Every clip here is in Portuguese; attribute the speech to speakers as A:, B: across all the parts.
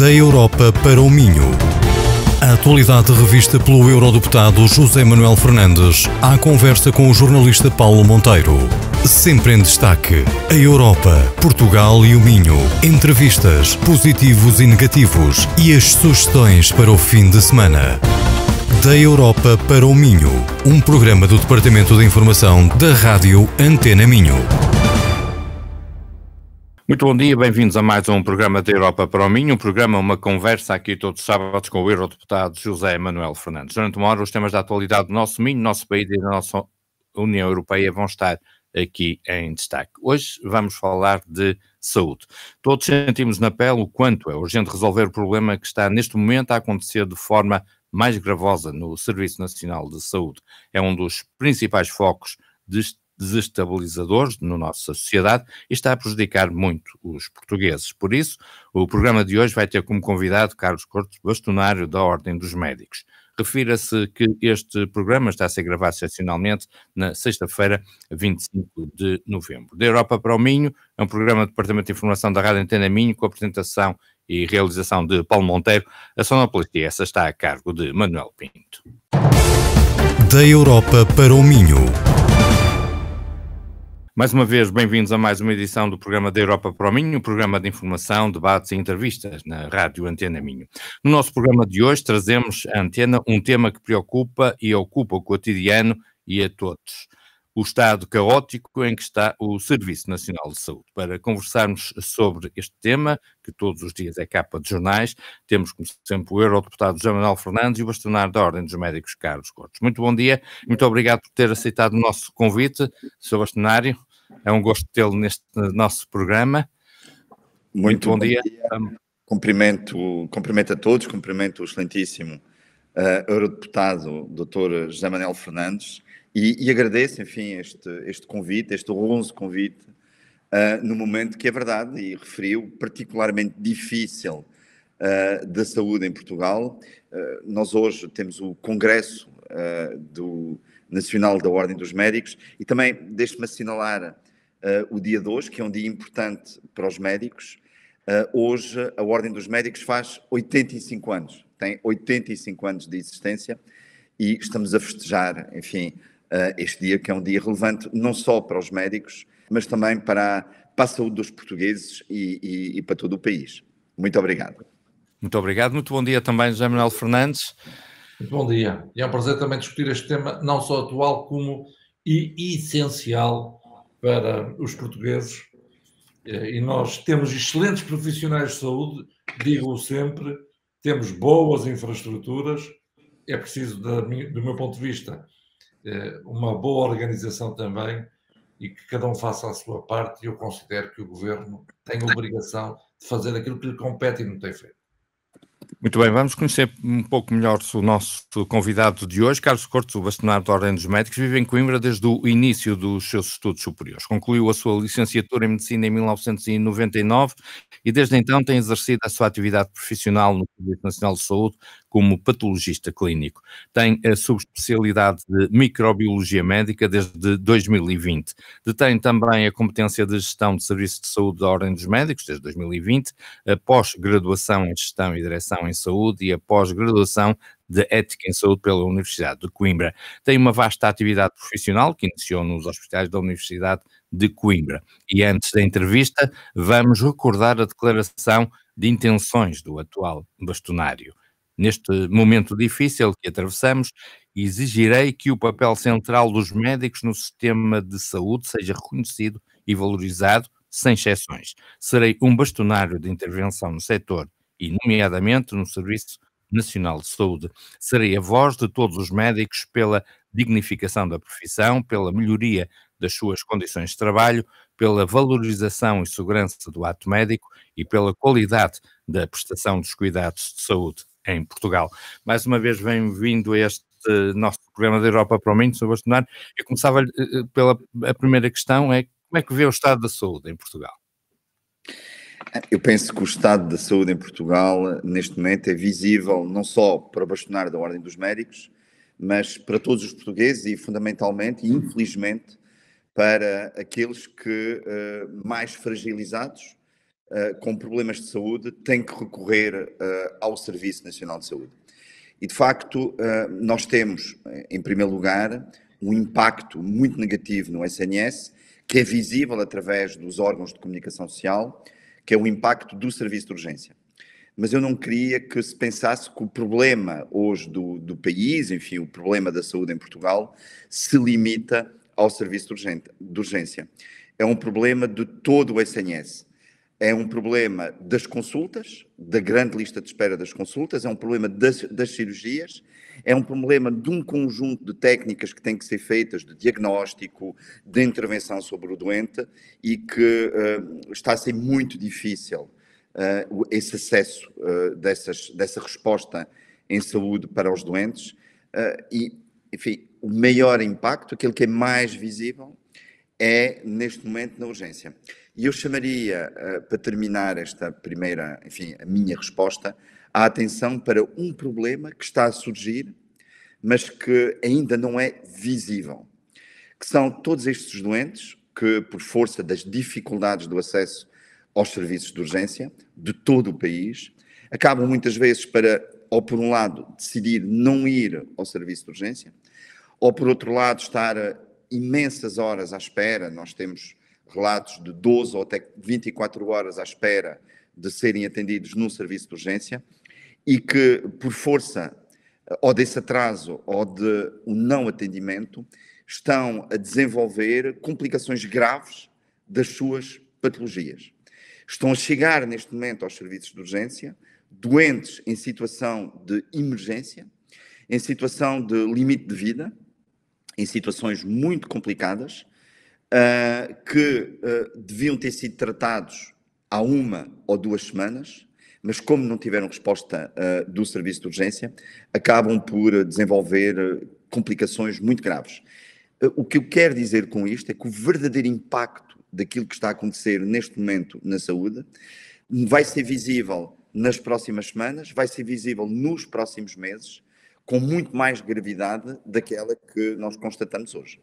A: Da Europa para o Minho. A atualidade revista pelo Eurodeputado José Manuel Fernandes, à conversa com o jornalista Paulo Monteiro. Sempre em destaque, a Europa, Portugal e o Minho. Entrevistas, positivos e negativos e as sugestões para o fim de semana. Da Europa para o Minho, um programa do Departamento de Informação da Rádio Antena Minho.
B: Muito bom dia, bem-vindos a mais um programa da Europa para o Minho, um programa, uma conversa aqui todos os sábados com o Eurodeputado José Manuel Fernandes. Durante uma hora, os temas da atualidade do nosso Minho, nosso país e da nossa União Europeia vão estar aqui em destaque. Hoje vamos falar de saúde. Todos sentimos na pele o quanto é urgente resolver o problema que está neste momento a acontecer de forma mais gravosa no Serviço Nacional de Saúde. É um dos principais focos deste desestabilizadores na nossa sociedade e está a prejudicar muito os portugueses. Por isso, o programa de hoje vai ter como convidado Carlos Cortes, bastonário da Ordem dos Médicos. Refira-se que este programa está a ser gravado excepcionalmente na sexta-feira, 25 de novembro. Da Europa para o Minho é um programa do Departamento de Informação da Rádio Antena Minho com apresentação e realização de Paulo Monteiro. A sonoplastia essa está a cargo de Manuel Pinto.
A: Da Europa para o Minho.
B: Mais uma vez, bem-vindos a mais uma edição do programa da Europa para o Minho, um programa de informação, debates e entrevistas na Rádio Antena Minho. No nosso programa de hoje trazemos à Antena um tema que preocupa e ocupa o cotidiano e a todos. O estado caótico em que está o Serviço Nacional de Saúde. Para conversarmos sobre este tema, que todos os dias é capa de jornais, temos, como sempre, o Eurodeputado José Manuel Fernandes e o bastonário da Ordem dos Médicos, Carlos Cortes. Muito bom dia, muito obrigado por ter aceitado o nosso convite, Sr. Bastonário. É um gosto tê-lo neste nosso programa.
C: Muito, Muito bom, bom, dia. dia. Cumprimento, cumprimento a todos, cumprimento o excelentíssimo uh, Eurodeputado Dr. José Manuel Fernandes e, e, agradeço, enfim, este, este convite, este honroso convite, uh, no momento que é verdade, e referiu, particularmente difícil uh, da saúde em Portugal. Nós hoje temos o Congresso do Nacional da Ordem dos Médicos e também deixe-me assinalar uh, o dia de hoje, que é um dia importante para os médicos. Uh, hoje, a Ordem dos Médicos faz 85 anos, tem 85 anos de existência e estamos a festejar, enfim, uh, este dia, que é um dia relevante não só para os médicos, mas também para, para a saúde dos portugueses e, e, e para todo o país. Muito obrigado.
B: Muito obrigado. Muito bom dia também, José Manuel Fernandes.
D: Muito bom dia. E é um prazer também discutir este tema, não só atual, como e essencial para os portugueses. Eh, e nós temos excelentes profissionais de saúde, digo sempre, temos boas infraestruturas, é preciso, do meu ponto de vista, eh, uma boa organização também e que cada um faça a sua parte. E eu considero que o governo tem a obrigação de fazer aquilo que lhe compete e não tem feito.
B: Muito bem, vamos conhecer um pouco melhor o nosso convidado de hoje, Carlos Cortes, o bastonário da Ordem dos Médicos, vive em Coimbra desde o início dos seus estudos superiores. Concluiu a sua licenciatura em Medicina em 1999 e desde então tem exercido a sua atividade profissional no Serviço Nacional de Saúde como patologista clínico. Tem a subespecialidade de microbiologia médica desde 2020. Detém também a competência de gestão de serviços de saúde da Ordem dos Médicos desde 2020, a pós-graduação em gestão e direção em saúde e a pós-graduação de Ética em Saúde pela Universidade de Coimbra. Tem uma vasta atividade profissional que iniciou nos hospitais da Universidade de Coimbra. E antes da entrevista, vamos recordar a declaração de intenções do atual bastonário. Neste momento difícil que atravessamos, exigirei que o papel central dos médicos no sistema de saúde seja reconhecido e valorizado, sem exceções. Serei um bastonário de intervenção no setor e, nomeadamente, no Serviço Nacional de Saúde. Serei a voz de todos os médicos pela dignificação da profissão, pela melhoria das suas condições de trabalho, pela valorização e segurança do ato médico e pela qualidade da prestação dos cuidados de saúde em Portugal. Mais uma vez, bem-vindo a este nosso programa da Europa para o Minho, Sr. Bolsonaro. Eu começava eh, eh, pela a primeira questão, é como é que vê o estado da saúde em Portugal?
C: Eu penso que o estado da saúde em Portugal, neste momento, é visível não só para o bastonário da Ordem dos Médicos, mas para todos os portugueses e, fundamentalmente, e infelizmente, para aqueles que uh, mais fragilizados uh, com problemas de saúde tem que recorrer uh, ao Serviço Nacional de Saúde. E, de facto, nós temos, em primeiro lugar, um impacto muito negativo no SNS, que é visível através dos órgãos de comunicação social, que é o impacto do serviço de urgência mas eu não queria que se pensasse que o problema hoje do, do país, enfim, o problema da saúde em Portugal, se limita ao serviço de, urgente, de urgência. É um problema de todo o SNS. É um problema das consultas, da grande lista de espera das consultas, é um problema das, das cirurgias, é um problema de um conjunto de técnicas que têm que ser feitas de diagnóstico, de intervenção sobre o doente e que uh, está a ser muito difícil uh, esse acesso uh, dessas, dessa resposta em saúde para os doentes e, enfim, o maior impacto, aquele que é mais visível, é neste momento na urgência. E eu chamaria, para terminar esta primeira, enfim, a minha resposta, a atenção para um problema que está a surgir, mas que ainda não é visível, que são todos estes doentes que, por força das dificuldades do acesso aos serviços de urgência de todo o país, acabam muitas vezes para, ou por um lado, decidir não ir ao serviço de urgência, ou por outro lado, estar imensas horas à espera. Nós temos relatos de 12 ou até 24 horas à espera de serem atendidos num serviço de urgência e que, por força ou desse atraso ou de um não atendimento, estão a desenvolver complicações graves das suas patologias. Estão a chegar neste momento aos serviços de urgência doentes em situação de emergência, em situação de limite de vida, em situações muito complicadas, uh, que uh, deviam ter sido tratados há uma ou duas semanas, mas como não tiveram resposta uh, do serviço de urgência, acabam por desenvolver complicações muito graves. o que eu quero dizer com isto é que o verdadeiro impacto daquilo que está a acontecer neste momento na saúde, vai ser visível nas próximas semanas, vai ser visível nos próximos meses, com muito mais gravidade daquela que nós constatamos hoje.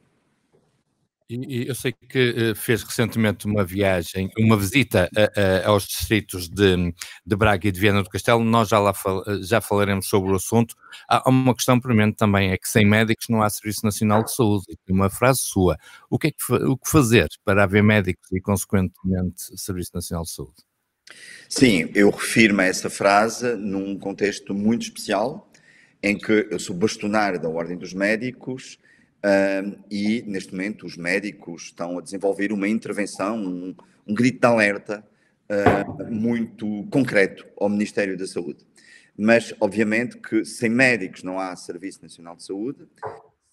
B: E, eu sei que uh, fez recentemente uma viagem, uma visita a, a, aos distritos de, de, Braga e de Viana do Castelo. Nós já, lá fal, já falaremos sobre o assunto. Há uma questão premente também, é que sem médicos não há Serviço Nacional de Saúde. E uma frase sua. O que, é que, o que fazer para haver médicos e, consequentemente, Serviço Nacional de Saúde?
C: Sim, eu refiro-me a essa frase num contexto muito especial, em que eu sou bastonário da Ordem dos Médicos Uh, e, neste momento, os médicos estão a desenvolver uma intervenção, um, um grito de alerta uh, muito concreto ao Ministério da Saúde. Mas, obviamente, que sem médicos não há Serviço Nacional de Saúde,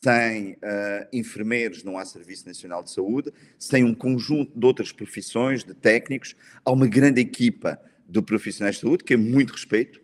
C: sem uh, enfermeiros não há Serviço Nacional de Saúde, sem um conjunto de outras profissões, de técnicos, há uma grande equipa de profissionais de saúde, que é muito respeito,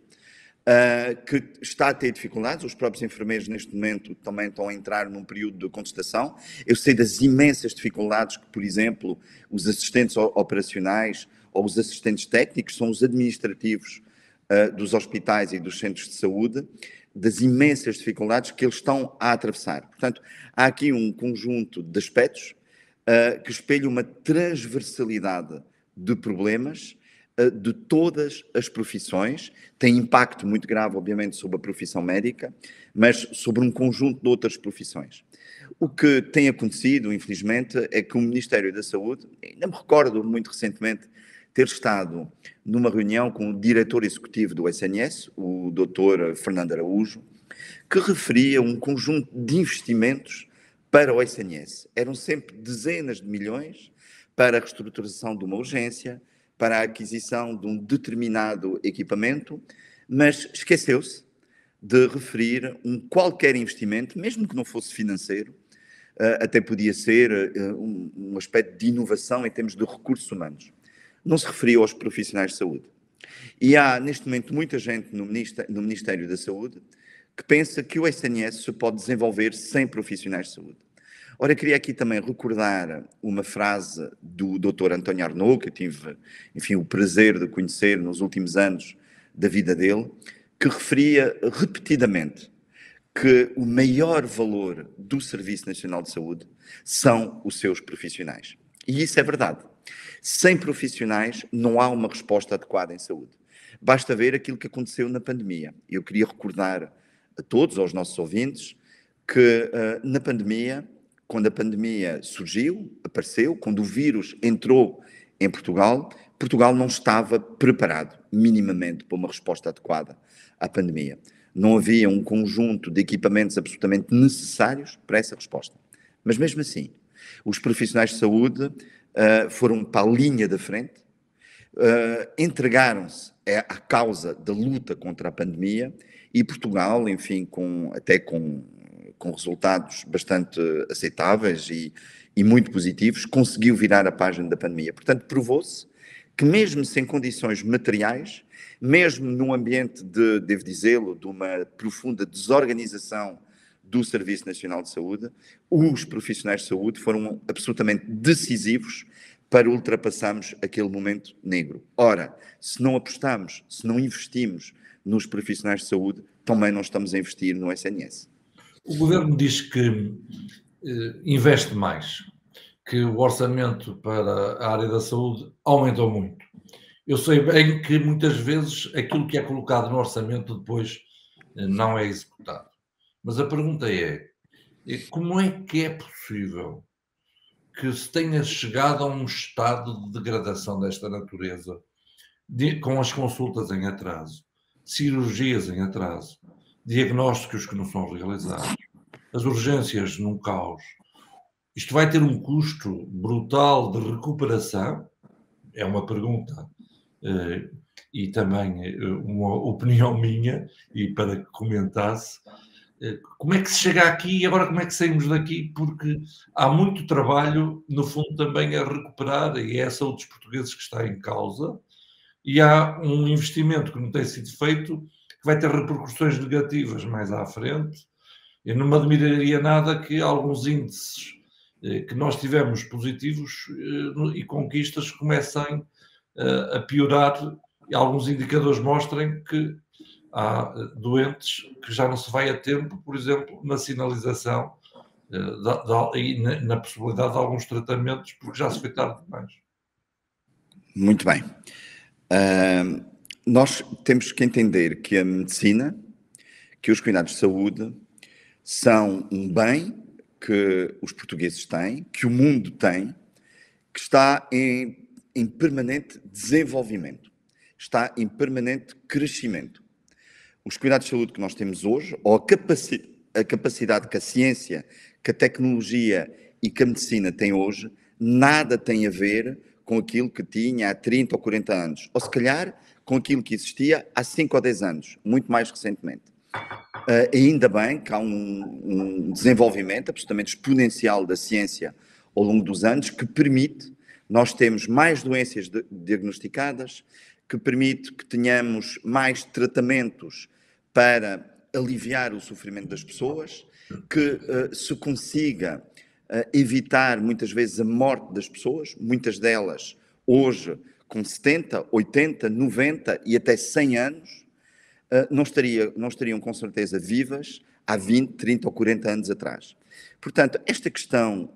C: Uh, que está a ter dificuldades. Os próprios enfermeiros, neste momento, também estão a entrar num período de contestação. Eu sei das imensas dificuldades que, por exemplo, os assistentes operacionais ou os assistentes técnicos, são os administrativos uh, dos hospitais e dos centros de saúde, das imensas dificuldades que eles estão a atravessar. Portanto, há aqui um conjunto de aspectos uh, que espelham uma transversalidade de problemas de todas as profissões, tem impacto muito grave, obviamente, sobre a profissão médica, mas sobre um conjunto de outras profissões. O que tem acontecido, infelizmente, é que o Ministério da Saúde, ainda me recordo muito recentemente ter estado numa reunião com o diretor executivo do SNS, o Dr. Fernando Araújo, que referia um conjunto de investimentos para o SNS. Eram sempre dezenas de milhões para a reestruturação de uma urgência, para a aquisição de um determinado equipamento, mas esqueceu-se de referir um qualquer investimento, mesmo que não fosse financeiro, eh, até podia ser eh, um aspecto de inovação em termos de recursos humanos. Não se referia aos profissionais de saúde. E há, neste momento, muita gente no Ministério da Saúde que pensa que o SNS se pode desenvolver sem profissionais de saúde. Ora, queria aqui também recordar uma frase do Dr. António Arnaud, que eu tive, enfim, o prazer de conhecer nos últimos anos da vida dele, que referia repetidamente que o maior valor do Serviço Nacional de Saúde são os seus profissionais. E isso é verdade. Sem profissionais não há uma resposta adequada em saúde. Basta ver aquilo que aconteceu na pandemia. Eu queria recordar a todos, aos nossos ouvintes, que uh, na pandemia, quando a pandemia surgiu, apareceu, quando o vírus entrou em Portugal, Portugal não estava preparado minimamente para uma resposta adequada à pandemia. Não havia um conjunto de equipamentos absolutamente necessários para essa resposta. Mas mesmo assim, os profissionais de saúde uh, foram para a linha da frente, uh, entregaram-se à causa da luta contra a pandemia e Portugal, enfim, com, até com, com resultados bastante aceitáveis e, e muito positivos, conseguiu virar a página da pandemia. Portanto, provou-se que mesmo sem condições materiais, mesmo num ambiente de, devo dizê-lo, de uma profunda desorganização do Serviço Nacional de Saúde, os profissionais de saúde foram absolutamente decisivos para ultrapassarmos aquele momento negro. Ora, se não apostamos, se não investimos nos profissionais de saúde, também não estamos a investir no SNS.
D: O governo diz que eh, investe mais, que o orçamento para a área da saúde aumentou muito. Eu sei bem que muitas vezes aquilo que é colocado no orçamento depois eh, não é executado. Mas a pergunta é: como é que é possível que se tenha chegado a um estado de degradação desta natureza, de, com as consultas em atraso, cirurgias em atraso, diagnósticos que não são realizados, as urgências num caos. Isto vai ter um custo brutal de recuperação? É uma pergunta. Eh, e também eh, uma opinião minha, e para que comentasse, eh, como é que se chega aqui e agora como é que saímos daqui? Porque há muito trabalho, no fundo, também a recuperar, e é a saúde dos portugueses que está em causa, e há um investimento que não tem sido feito, que vai ter repercussões negativas mais à frente. Eu não me admiraria nada que alguns índices eh, que nós tivemos positivos eh, e conquistas comecem a piorar e alguns indicadores mostrem que há eh, doentes que já não se vai a tempo, por exemplo, na sinalização e na, possibilidade de alguns tratamentos, porque já se foi tarde demais.
C: Muito bem. Nós temos que entender que a medicina, que os cuidados de saúde são um bem que os portugueses têm, que o mundo tem, que está em, em permanente desenvolvimento, está em permanente crescimento. Os cuidados de saúde que nós temos hoje, ou a, capaci a capacidade que a ciência, que a tecnologia e que a medicina têm hoje, nada tem a ver com aquilo que tinha há 30 ou 40 anos, ou se calhar com aquilo que existia há 5 ou 10 anos, muito mais recentemente. Uh, ainda bem que há um, um desenvolvimento absolutamente exponencial da ciência ao longo dos anos que permite nós termos mais doenças diagnosticadas, que permite que tenhamos mais tratamentos para aliviar o sofrimento das pessoas, que uh, se consiga uh, evitar muitas vezes a morte das pessoas, muitas delas hoje com 70, 80, 90 e até 100 anos, uh, não, estaria, não estariam com certeza vivas há 20, 30 ou 40 anos atrás. Portanto, esta questão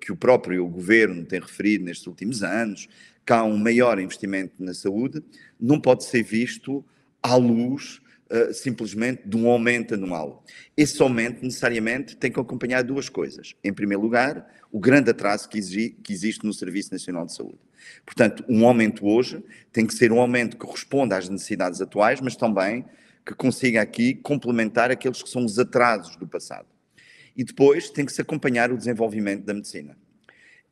C: que o próprio governo tem referido nestes últimos anos, que há um maior investimento na saúde, não pode ser visto à luz uh, simplesmente de um aumento anual. Esse aumento necessariamente tem que acompanhar duas coisas. Em primeiro lugar, o grande atraso que, que existe no Serviço Nacional de Saúde. Portanto, um aumento hoje tem que ser um aumento que responda às necessidades atuais, mas também que consiga aqui complementar aqueles que são os atrasos do passado. E depois tem que se acompanhar o desenvolvimento da medicina.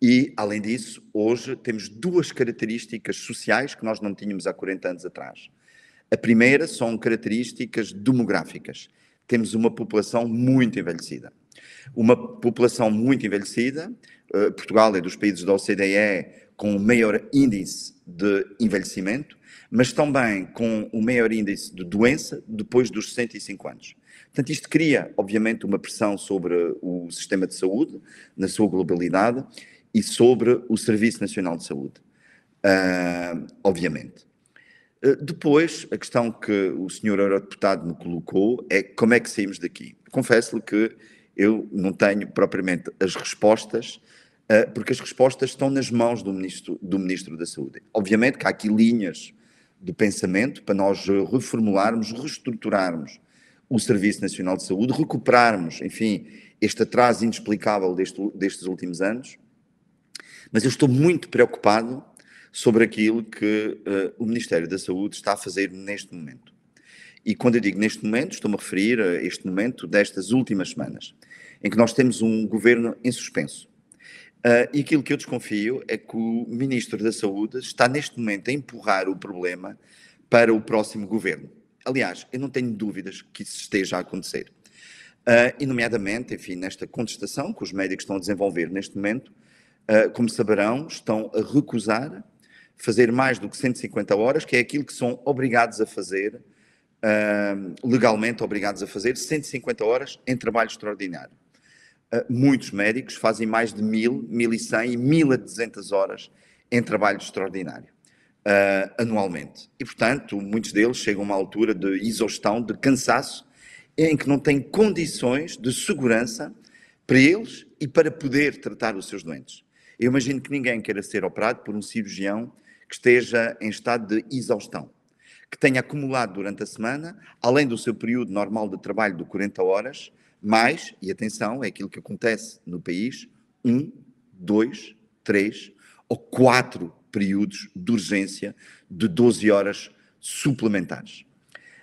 C: E, além disso, hoje temos duas características sociais que nós não tínhamos há 40 anos atrás. A primeira são características demográficas. Temos uma população muito envelhecida. Uma população muito envelhecida, uh, Portugal é dos países da OCDE com o maior índice de envelhecimento, mas também com o maior índice de doença depois dos 65 anos. Portanto, isto cria, obviamente, uma pressão sobre o sistema de saúde, na sua globalidade, e sobre o Serviço Nacional de Saúde, uh, obviamente. Uh, depois, a questão que o senhor eurodeputado me colocou é como é que saímos daqui. Confesso-lhe que eu não tenho propriamente as respostas uh, porque as respostas estão nas mãos do ministro, do ministro da Saúde. Obviamente que há aqui linhas de pensamento para nós reformularmos, reestruturarmos o Serviço Nacional de Saúde, recuperarmos, enfim, este atraso inexplicável deste, destes últimos anos. Mas eu estou muito preocupado sobre aquilo que uh, o Ministério da Saúde está a fazer neste momento. E quando eu digo neste momento, estou-me a referir a este momento destas últimas semanas, em que nós temos um governo em suspenso. Uh, e aquilo que eu desconfio é que o Ministro da Saúde está neste momento a empurrar o problema para o próximo governo. Aliás, eu não tenho dúvidas que isso esteja a acontecer. Uh, e, nomeadamente, enfim, nesta contestação que os médicos estão a desenvolver neste momento, uh, como saberão, estão a recusar fazer mais do que 150 horas, que é aquilo que são obrigados a fazer, uh, legalmente obrigados a fazer, 150 horas em trabalho extraordinário. Uh, muitos médicos fazem mais de 1000, 1100 e 1200 horas em trabalho extraordinário. Uh, anualmente. E, portanto, muitos deles chegam a uma altura de exaustão, de cansaço, em que não têm condições de segurança para eles e para poder tratar os seus doentes. Eu imagino que ninguém queira ser operado por um cirurgião que esteja em estado de exaustão, que tenha acumulado durante a semana, além do seu período normal de trabalho de 40 horas, mais, e atenção, é aquilo que acontece no país, um, dois, três ou quatro períodos de urgência de 12 horas suplementares.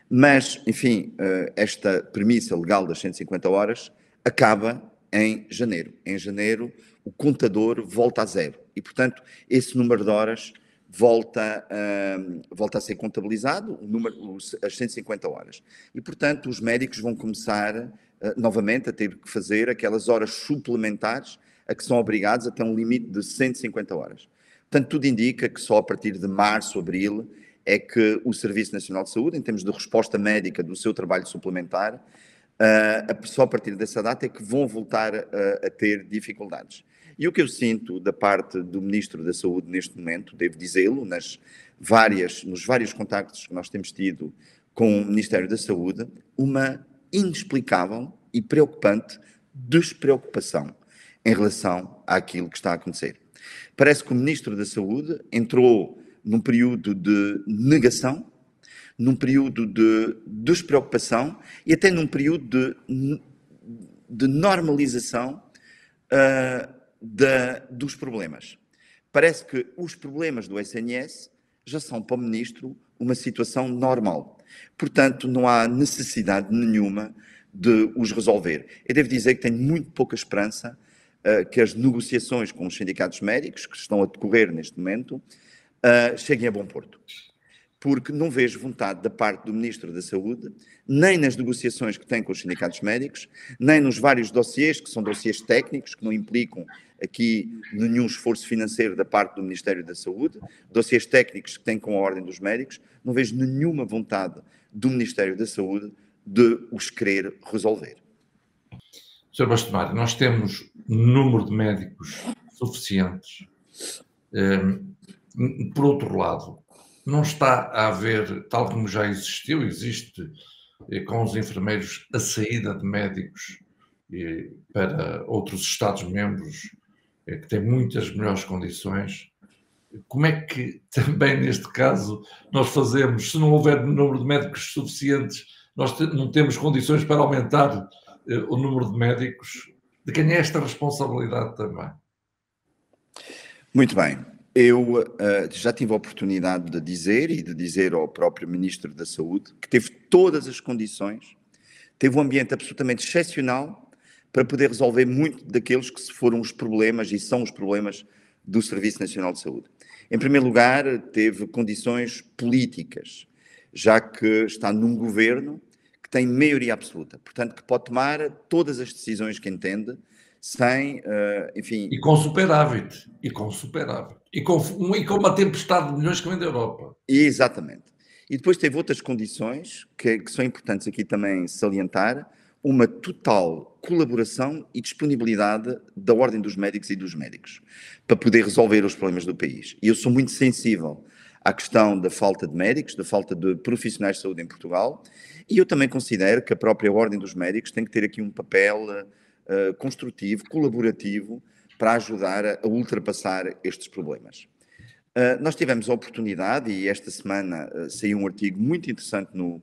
C: Mas, enfim, eh, esta premissa legal das 150 horas acaba em janeiro. Em janeiro, o contador volta a zero. E, portanto, esse número de horas volta, uh, volta a ser contabilizado, o número, as 150 horas. E, portanto, os médicos vão começar uh, novamente a ter que fazer aquelas horas suplementares a que são obrigados até um limite de 150 horas. Portanto, tudo indica que só a partir de março, abril, é que o Serviço Nacional de Saúde, em termos de resposta médica do seu trabalho suplementar, uh, só a partir dessa data é que vão voltar a ter dificuldades. E o que eu sinto da parte do Ministro da Saúde neste momento, devo dizê-lo, nas várias, nos vários contactos que nós temos tido com o Ministério da Saúde, uma inexplicável e preocupante despreocupação em relação àquilo que está a acontecer. Parece que o Ministro da Saúde entrou num período de negação, num período de despreocupação e até num período de, de normalização uh, da, dos problemas. Parece que os problemas do SNS já são para o ministro uma situação normal. Portanto, não há necessidade nenhuma de os resolver. Eu devo dizer que tenho muito pouca esperança uh, que as negociações com os sindicatos médicos, que estão a decorrer neste momento, uh, cheguem a bom porto porque não vejo vontade da parte do Ministro da Saúde, nem nas negociações que tem com os sindicatos médicos, nem nos vários dossiês, que são dossiês técnicos, que não implicam aqui nenhum esforço financeiro da parte do Ministério da Saúde, dossiês técnicos que tem com a Ordem dos Médicos, não vejo nenhuma vontade do Ministério da Saúde de os querer resolver.
D: Sr. Bastomar, nós temos número de médicos suficientes. Um, por outro lado, não está a haver, tal como já existiu, existe eh, com os enfermeiros a saída de médicos eh, para outros Estados-membros eh, que têm muitas melhores condições. Como é que também neste caso nós fazemos, se não houver número de médicos suficientes, nós não temos condições para aumentar o número de médicos? De quem é esta responsabilidade também?
C: Muito bem. Eu uh, já tive a oportunidade de dizer e de dizer ao próprio Ministro da Saúde que teve todas as condições, teve um ambiente absolutamente excepcional para poder resolver muito daqueles que foram os problemas e são os problemas do Serviço Nacional de Saúde. Em primeiro lugar, teve condições políticas, já que está num governo que tem maioria absoluta, portanto, que pode tomar todas as decisões que entende, sem, uh, enfim...
D: E com superávit, e com superávit, e com, e com uma tempestade de milhões que vem da Europa.
C: Exatamente. E depois teve outras condições que, que são importantes aqui também salientar, uma total colaboração e disponibilidade da Ordem dos Médicos e dos médicos para poder resolver os problemas do país. E eu sou muito sensível à questão da falta de médicos, da falta de profissionais de saúde em Portugal, e eu também considero que a própria Ordem dos Médicos tem que ter aqui um papel uh, construtivo, colaborativo, para ajudar a, ultrapassar estes problemas. Uh, nós tivemos a oportunidade, e esta semana uh, saiu um artigo muito interessante no,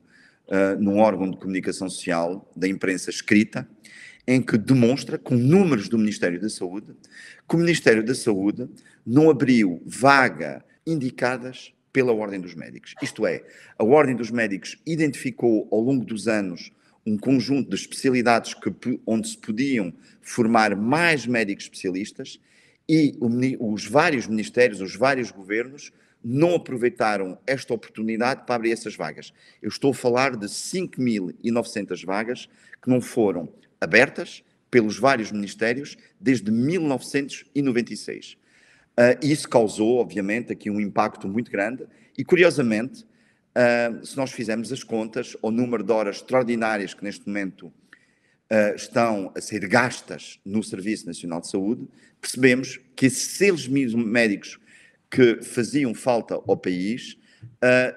C: num órgão de comunicação social da imprensa escrita, em que demonstra, com números do Ministério da Saúde, que o Ministério da Saúde não abriu vaga indicadas pela Ordem dos Médicos. Isto é, a Ordem dos Médicos identificou ao longo dos anos um conjunto de especialidades que, onde se podiam formar mais médicos especialistas e os vários ministérios, os vários governos não aproveitaram esta oportunidade para abrir essas vagas. Eu estou a falar de 5.900 vagas que não foram abertas pelos vários ministérios desde 1996. Uh, ah, isso causou, obviamente, aqui um impacto muito grande e, curiosamente, uh, se nós fizermos as contas, o número de horas extraordinárias que neste momento uh, estão a ser gastas no Serviço Nacional de Saúde, percebemos que esses mesmos médicos que faziam falta ao país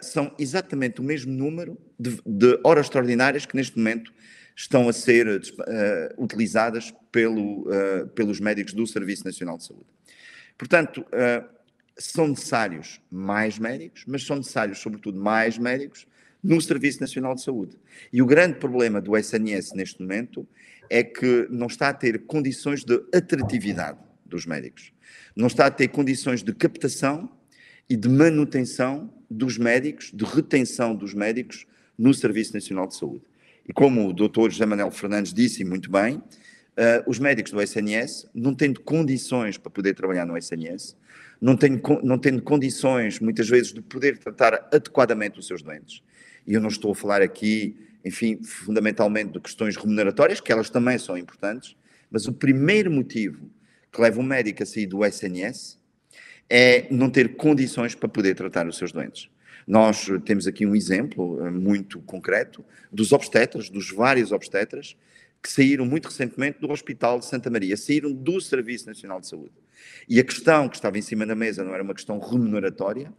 C: são exatamente o mesmo número de, de horas extraordinárias que neste momento estão a ser uh, utilizadas pelo, uh, pelos médicos do Serviço Nacional de Saúde. Portanto, uh, são necessários mais médicos, mas são necessários, sobretudo, mais médicos no Serviço Nacional de Saúde. E o grande problema do SNS neste momento é que não está a ter condições de atratividade dos médicos, não está a ter condições de captação e de manutenção dos médicos, de retenção dos médicos no Serviço Nacional de Saúde. E como o doutor José Manuel Fernandes disse muito bem, uh, os médicos do SNS, não tendo condições para poder trabalhar no SNS, não tendo, não tendo condições, muitas vezes, de poder tratar adequadamente os seus doentes. E eu não estou a falar aqui, enfim, fundamentalmente de questões remuneratórias, que elas também são importantes, mas o primeiro motivo que leva um médico a sair do SNS é não ter condições para poder tratar os seus doentes. Nós temos aqui um exemplo eh, muito concreto dos obstetras, dos vários obstetras, que saíram muito recentemente do Hospital de Santa Maria, saíram do Serviço Nacional de Saúde. E a questão que estava em cima da mesa não era uma questão remuneratória,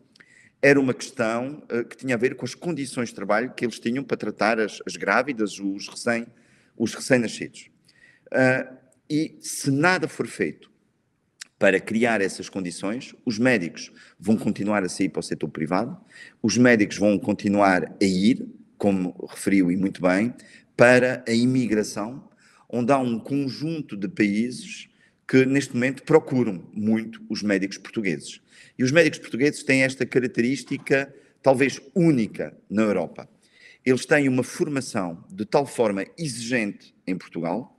C: era uma questão uh, que tinha a ver com as condições de trabalho que eles tinham para tratar as, as grávidas, os recém-nascidos. Os recém uh, e se nada for feito para criar essas condições, os médicos vão continuar a sair para o setor privado, os médicos vão continuar a ir, como referiu e muito bem, para a imigração, onde há um conjunto de países que neste momento procuram muito os médicos portugueses. E os médicos portugueses têm esta característica talvez única na Europa. Eles têm uma formação de tal forma exigente em Portugal,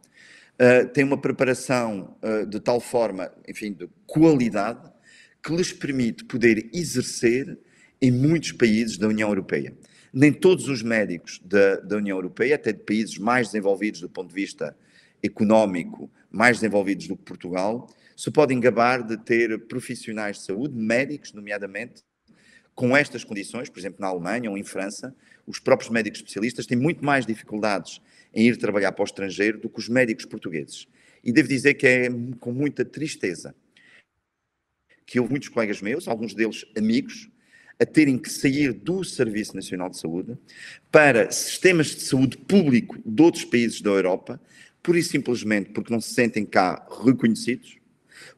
C: uh, têm uma preparação uh, de tal forma, enfim, de qualidade, que lhes permite poder exercer em muitos países da União Europeia. Nem todos os médicos da, da União Europeia, até de países mais desenvolvidos do ponto de vista económico, mais desenvolvidos do que Portugal, se podem gabar de ter profissionais de saúde, médicos, nomeadamente, com estas condições, por exemplo, na Alemanha ou em França, os próprios médicos especialistas têm muito mais dificuldades em ir trabalhar para o estrangeiro do que os médicos portugueses. E devo dizer que é com muita tristeza que houve muitos colegas meus, alguns deles amigos, a terem que sair do Serviço Nacional de Saúde para sistemas de saúde público de outros países da Europa, pura e simplesmente porque não se sentem cá reconhecidos,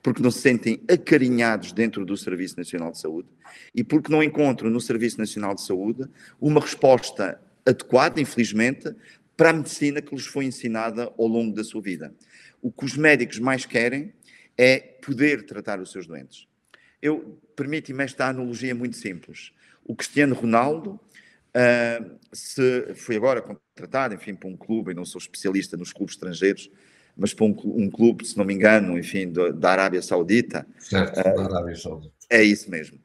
C: porque não se sentem acarinhados dentro do Serviço Nacional de Saúde e porque não encontram no Serviço Nacional de Saúde uma resposta adequada, infelizmente, para a medicina que lhes foi ensinada ao longo da sua vida. O que os médicos mais querem é poder tratar os seus doentes. Eu permito-me esta analogia muito simples. O Cristiano Ronaldo uh, se foi agora contratado, enfim, para um clube, e não sou especialista nos clubes estrangeiros, mas para um, um clube, se não me engano, enfim, do, da Arábia Saudita.
D: Certo, uh, da Arábia Saudita.
C: É isso mesmo.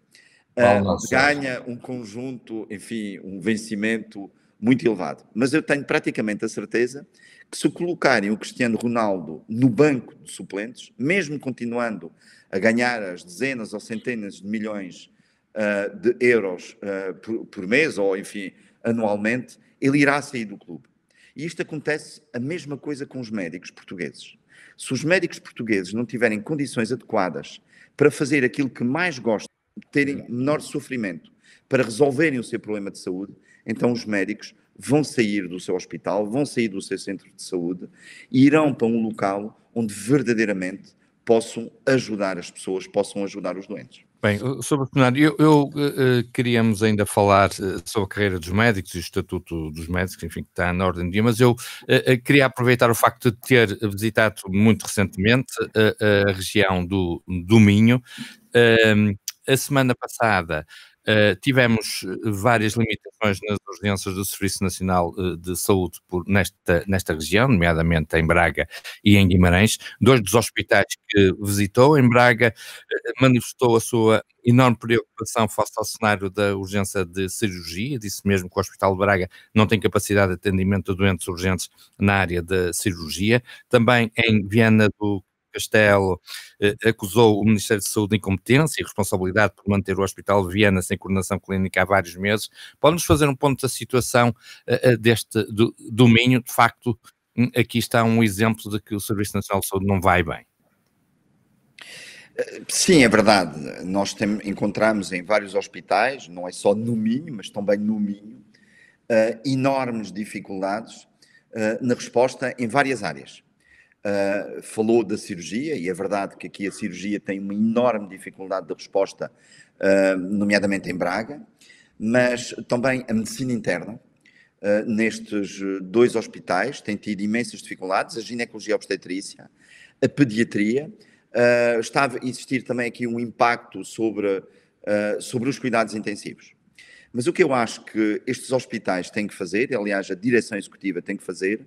C: Uh, ganha um conjunto, enfim, um vencimento muito elevado. Mas eu tenho praticamente a certeza que se colocarem o Cristiano Ronaldo no banco de suplentes, mesmo continuando a ganhar as dezenas ou centenas de milhões uh, de euros uh, por, por, mês, ou enfim, anualmente, ele irá sair do clube. E isto acontece a mesma coisa com os médicos portugueses. Se os médicos portugueses não tiverem condições adequadas para fazer aquilo que mais gostam, terem menor sofrimento, para resolverem o seu problema de saúde, então os médicos vão sair do seu hospital, vão sair do seu centro de saúde e irão para um local onde verdadeiramente possam ajudar as pessoas, possam ajudar os doentes.
B: Bem, sobre o eu, eu uh, queríamos ainda falar uh, sobre a carreira dos médicos e o estatuto dos médicos, enfim, que está na ordem do dia, mas eu uh, queria aproveitar o facto de ter visitado muito recentemente a região do, do Minho. a semana passada Uh, tivemos várias limitações nas urgências do Serviço Nacional uh, de Saúde por, nesta, nesta região, nomeadamente em Braga e em Guimarães. Dois dos hospitais que visitou em Braga manifestou a sua enorme preocupação face ao cenário da urgência de cirurgia, disse mesmo que o Hospital de Braga não tem capacidade de atendimento de doentes urgentes na área da cirurgia. Também em Viana do Castelo eh, acusou o Ministério de Saúde de incompetência e responsabilidade por manter o Hospital de Viana sem coordenação clínica há vários meses. Pode-nos fazer um ponto da situação eh, eh deste do, domínio? De facto, hum, aqui está um exemplo de que o Serviço Nacional de Saúde não vai bem.
C: Sim, é verdade. Nós tem, encontramos em vários hospitais, não é só no Minho, mas também no Minho, uh, enormes dificuldades uh, na resposta em várias áreas. Uh, falou da cirurgia, e é verdade que aqui a cirurgia tem uma enorme dificuldade de resposta, uh, nomeadamente em Braga, mas também a medicina interna, uh, nestes dois hospitais, tem tido imensas dificuldades, a ginecologia obstetrícia, a pediatria, está a existir também aqui um impacto sobre, sobre os cuidados intensivos. Mas o que eu acho que estes hospitais têm que fazer, aliás, a direção executiva tem que fazer,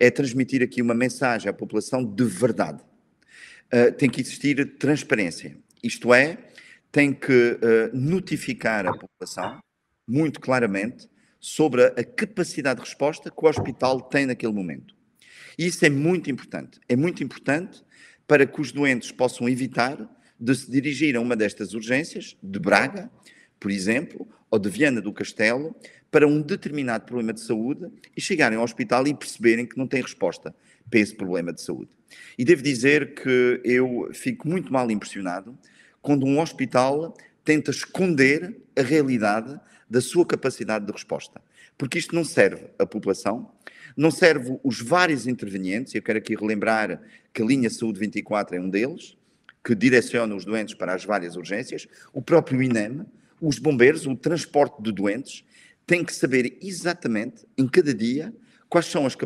C: é transmitir aqui uma mensagem à população de verdade. Uh, tem que existir transparência. Isto é, tem que uh, notificar a população muito claramente sobre a capacidade de resposta que o hospital tem naquele momento. E isso é muito importante. É muito importante para que os doentes possam evitar de se dirigir a uma destas urgências, de Braga, por exemplo, ou de Viana do Castelo, para um determinado problema de saúde e chegarem ao hospital e perceberem que não têm resposta para esse problema de saúde. E devo dizer que eu fico muito mal impressionado quando um hospital tenta esconder a realidade da sua capacidade de resposta. Porque isto não serve a população, não serve os vários intervenientes, eu quero aqui relembrar que a linha Saúde 24 é um deles, que direciona os doentes para as várias urgências, o próprio INEM, os bombeiros, o transporte de doentes, tem que saber exatamente, em cada dia, quais são as,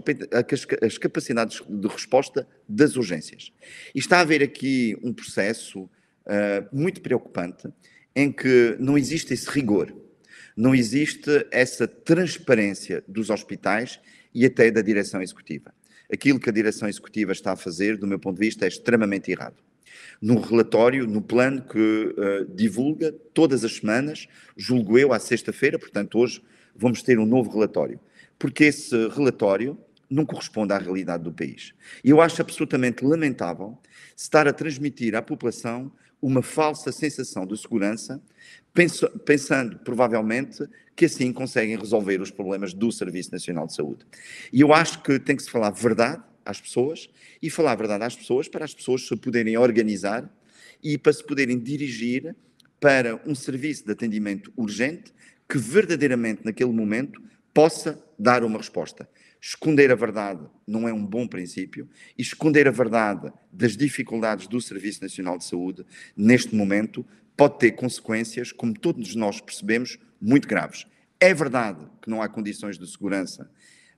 C: as, capacidades de resposta das urgências. E está a haver aqui um processo uh, muito preocupante em que não existe esse rigor, não existe essa transparência dos hospitais e até da direção executiva. Aquilo que a direção executiva está a fazer, do meu ponto de vista, é extremamente errado no relatório, no plano que uh, divulga todas as semanas, julgo eu, à sexta-feira, portanto, hoje vamos ter um novo relatório, porque esse relatório não corresponde à realidade do país. E eu acho absolutamente lamentável estar a transmitir à população uma falsa sensação de segurança, pensando provavelmente que assim conseguem resolver os problemas do Serviço Nacional de Saúde. E eu acho que tem que se falar verdade às pessoas e falar a verdade às pessoas para as pessoas se poderem organizar e para se poderem dirigir para um serviço de atendimento urgente que verdadeiramente naquele momento possa dar uma resposta. Esconder a verdade não é um bom princípio e esconder a verdade das dificuldades do Serviço Nacional de Saúde neste momento pode ter consequências, como todos nós percebemos, muito graves. É verdade que não há condições de segurança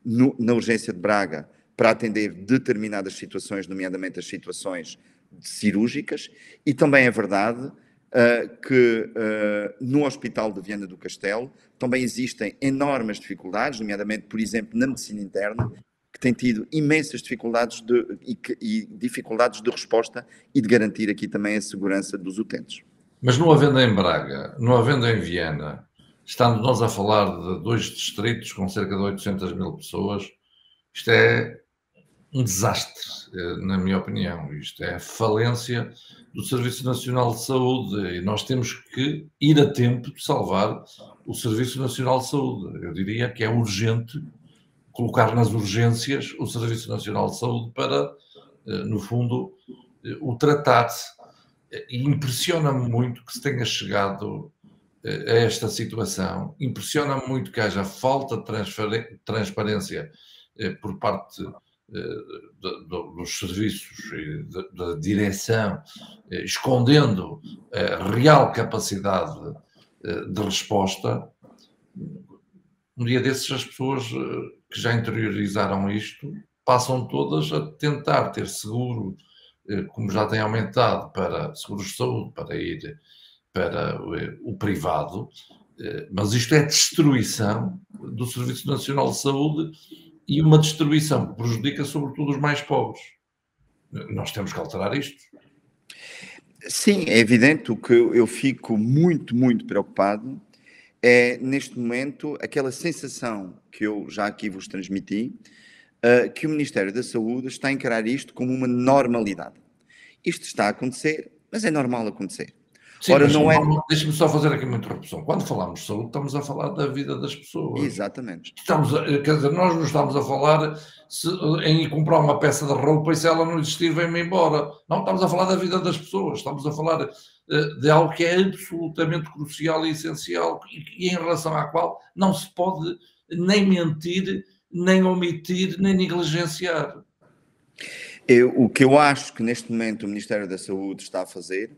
C: no, na urgência de Braga para atender determinadas situações, nomeadamente as situações cirúrgicas, e também é verdade uh, que uh, no Hospital de Viana do Castelo também existem enormes dificuldades, nomeadamente, por exemplo, na medicina interna, que tem tido imensas dificuldades de, e, e dificuldades de resposta e de garantir aqui também a segurança dos utentes.
D: Mas não havendo em Braga, não havendo em Viena, estando nós a falar de dois distritos com cerca de 800 mil pessoas, isto é um desastre, eh, na minha opinião. Isto é a falência do Serviço Nacional de Saúde e nós temos que ir a tempo de salvar o Serviço Nacional de Saúde. Eu diria que é urgente colocar nas urgências o Serviço Nacional de Saúde para, eh, no fundo, eh, o tratar-se. E impressiona-me muito que se tenha chegado a esta situação, impressiona-me muito que haja falta de transparência por parte dos serviços e da direção, escondendo a real capacidade de resposta, um dia desses as pessoas que já interiorizaram isto passam todas a tentar ter seguro, como já tem aumentado para seguros de saúde, para ir para o privado, mas isto é destruição do Serviço Nacional de Saúde e uma destruição que prejudica sobretudo os mais pobres. Nós temos que alterar isto.
C: Sim, é evidente. O que eu fico muito, muito preocupado é, neste momento, aquela sensação que eu já aqui vos transmiti, uh, que o Ministério da Saúde está a encarar isto como uma normalidade. Isto está a acontecer, mas é normal acontecer.
D: Sim, Ora, não é... Deixa-me só fazer aqui uma interrupção. Quando falamos de saúde, estamos a falar da vida das pessoas.
C: Exatamente.
D: Estamos a, quer dizer, nós não estamos a falar se, em ir comprar uma peça de roupa e se ela não existir, vem-me embora. Não, estamos a falar da vida das pessoas. Estamos a falar uh, de algo que é absolutamente crucial e essencial e, e em relação à qual não se pode nem mentir, nem omitir, nem negligenciar.
C: Eu, o que eu acho que neste momento o Ministério da Saúde está a fazer